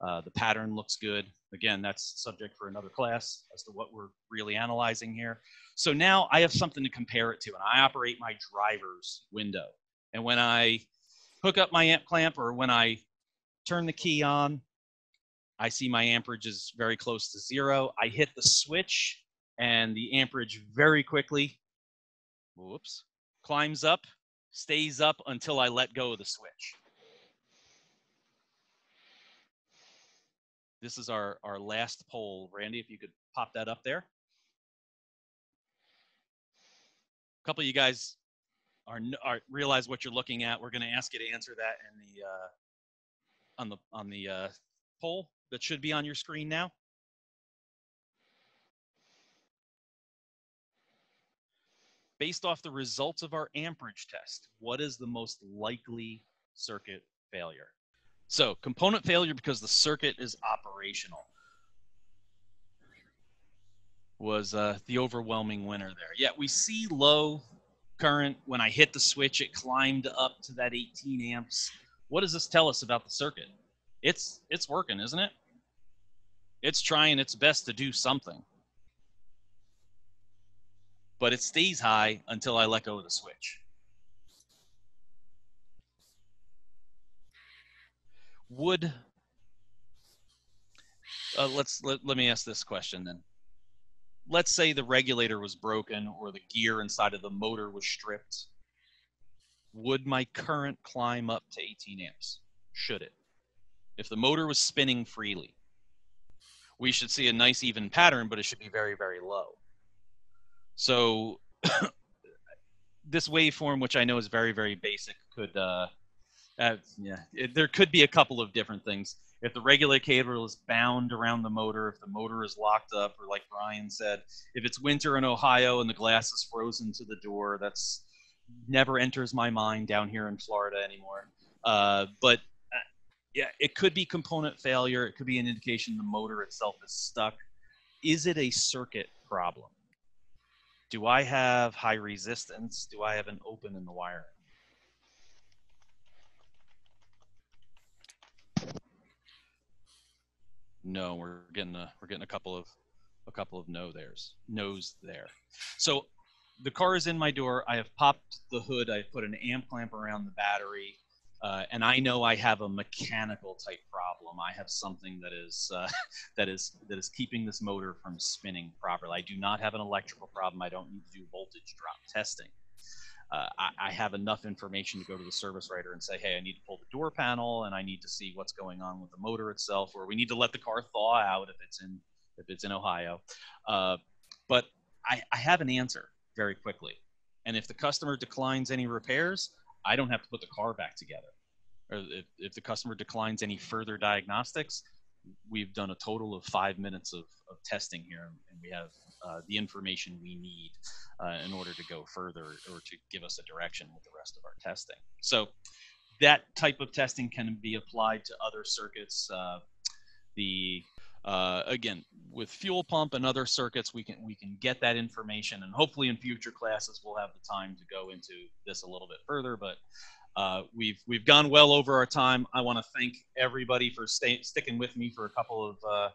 Uh, the pattern looks good. Again, that's subject for another class as to what we're really analyzing here. So now I have something to compare it to, and I operate my driver's window. And when I hook up my amp clamp or when I turn the key on, I see my amperage is very close to zero. I hit the switch and the amperage very quickly, whoops, climbs up, stays up until I let go of the switch. This is our, our last poll. Randy, if you could pop that up there. A couple of you guys are, are realize what you're looking at. We're going to ask you to answer that in the uh, on the on the uh, poll that should be on your screen now. Based off the results of our amperage test, what is the most likely circuit failure? So component failure because the circuit is operational was uh, the overwhelming winner there. Yeah, we see low current. When I hit the switch, it climbed up to that 18 amps. What does this tell us about the circuit? It's it's working, isn't it? It's trying its best to do something. But it stays high until I let go of the switch. Would uh, let's let, let me ask this question then. Let's say the regulator was broken or the gear inside of the motor was stripped. Would my current climb up to 18 amps? Should it? If the motor was spinning freely, we should see a nice even pattern, but it should be very, very low. So [coughs] this waveform, which I know is very, very basic, could, uh, uh, yeah, it, there could be a couple of different things. If the regulator cable is bound around the motor, if the motor is locked up, or like Brian said, if it's winter in Ohio and the glass is frozen to the door, that's never enters my mind down here in Florida anymore. Uh, but yeah, it could be component failure. It could be an indication the motor itself is stuck. Is it a circuit problem? Do I have high resistance? Do I have an open in the wiring? No, we're getting a we're getting a couple of a couple of no there's no's there. So the car is in my door. I have popped the hood. I put an amp clamp around the battery. Uh, and I know I have a mechanical type problem. I have something that is uh, [laughs] that is that is keeping this motor from spinning properly. I do not have an electrical problem. I don't need to do voltage drop testing. Uh, I, I, have enough information to go to the service writer and say, hey, I need to pull the door panel and I need to see what's going on with the motor itself, or we need to let the car thaw out if it's in if it's in Ohio. Uh, but I, I have an answer very quickly, and if the customer declines any repairs, I don't have to put the car back together. Or if, if the customer declines any further diagnostics, we've done a total of five minutes of, of testing here, and we have uh, the information we need uh, in order to go further or to give us a direction with the rest of our testing. So that type of testing can be applied to other circuits. Uh, the uh, again, with fuel pump and other circuits, we can we can get that information, and hopefully in future classes we'll have the time to go into this a little bit further. But uh, we've we've gone well over our time. I want to thank everybody for stay, sticking with me for a couple of uh,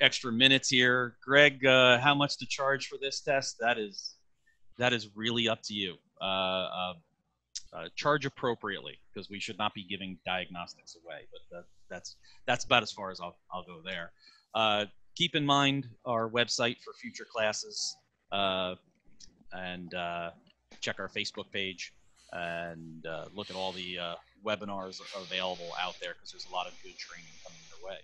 extra minutes here. Greg, uh, how much to charge for this test? That is that is really up to you. Uh, uh, charge appropriately because we should not be giving diagnostics away. But that, that's that's about as far as I'll I'll go there. Uh, keep in mind our website for future classes uh, and uh, check our Facebook page and uh, look at all the uh, webinars available out there because there's a lot of good training coming your way.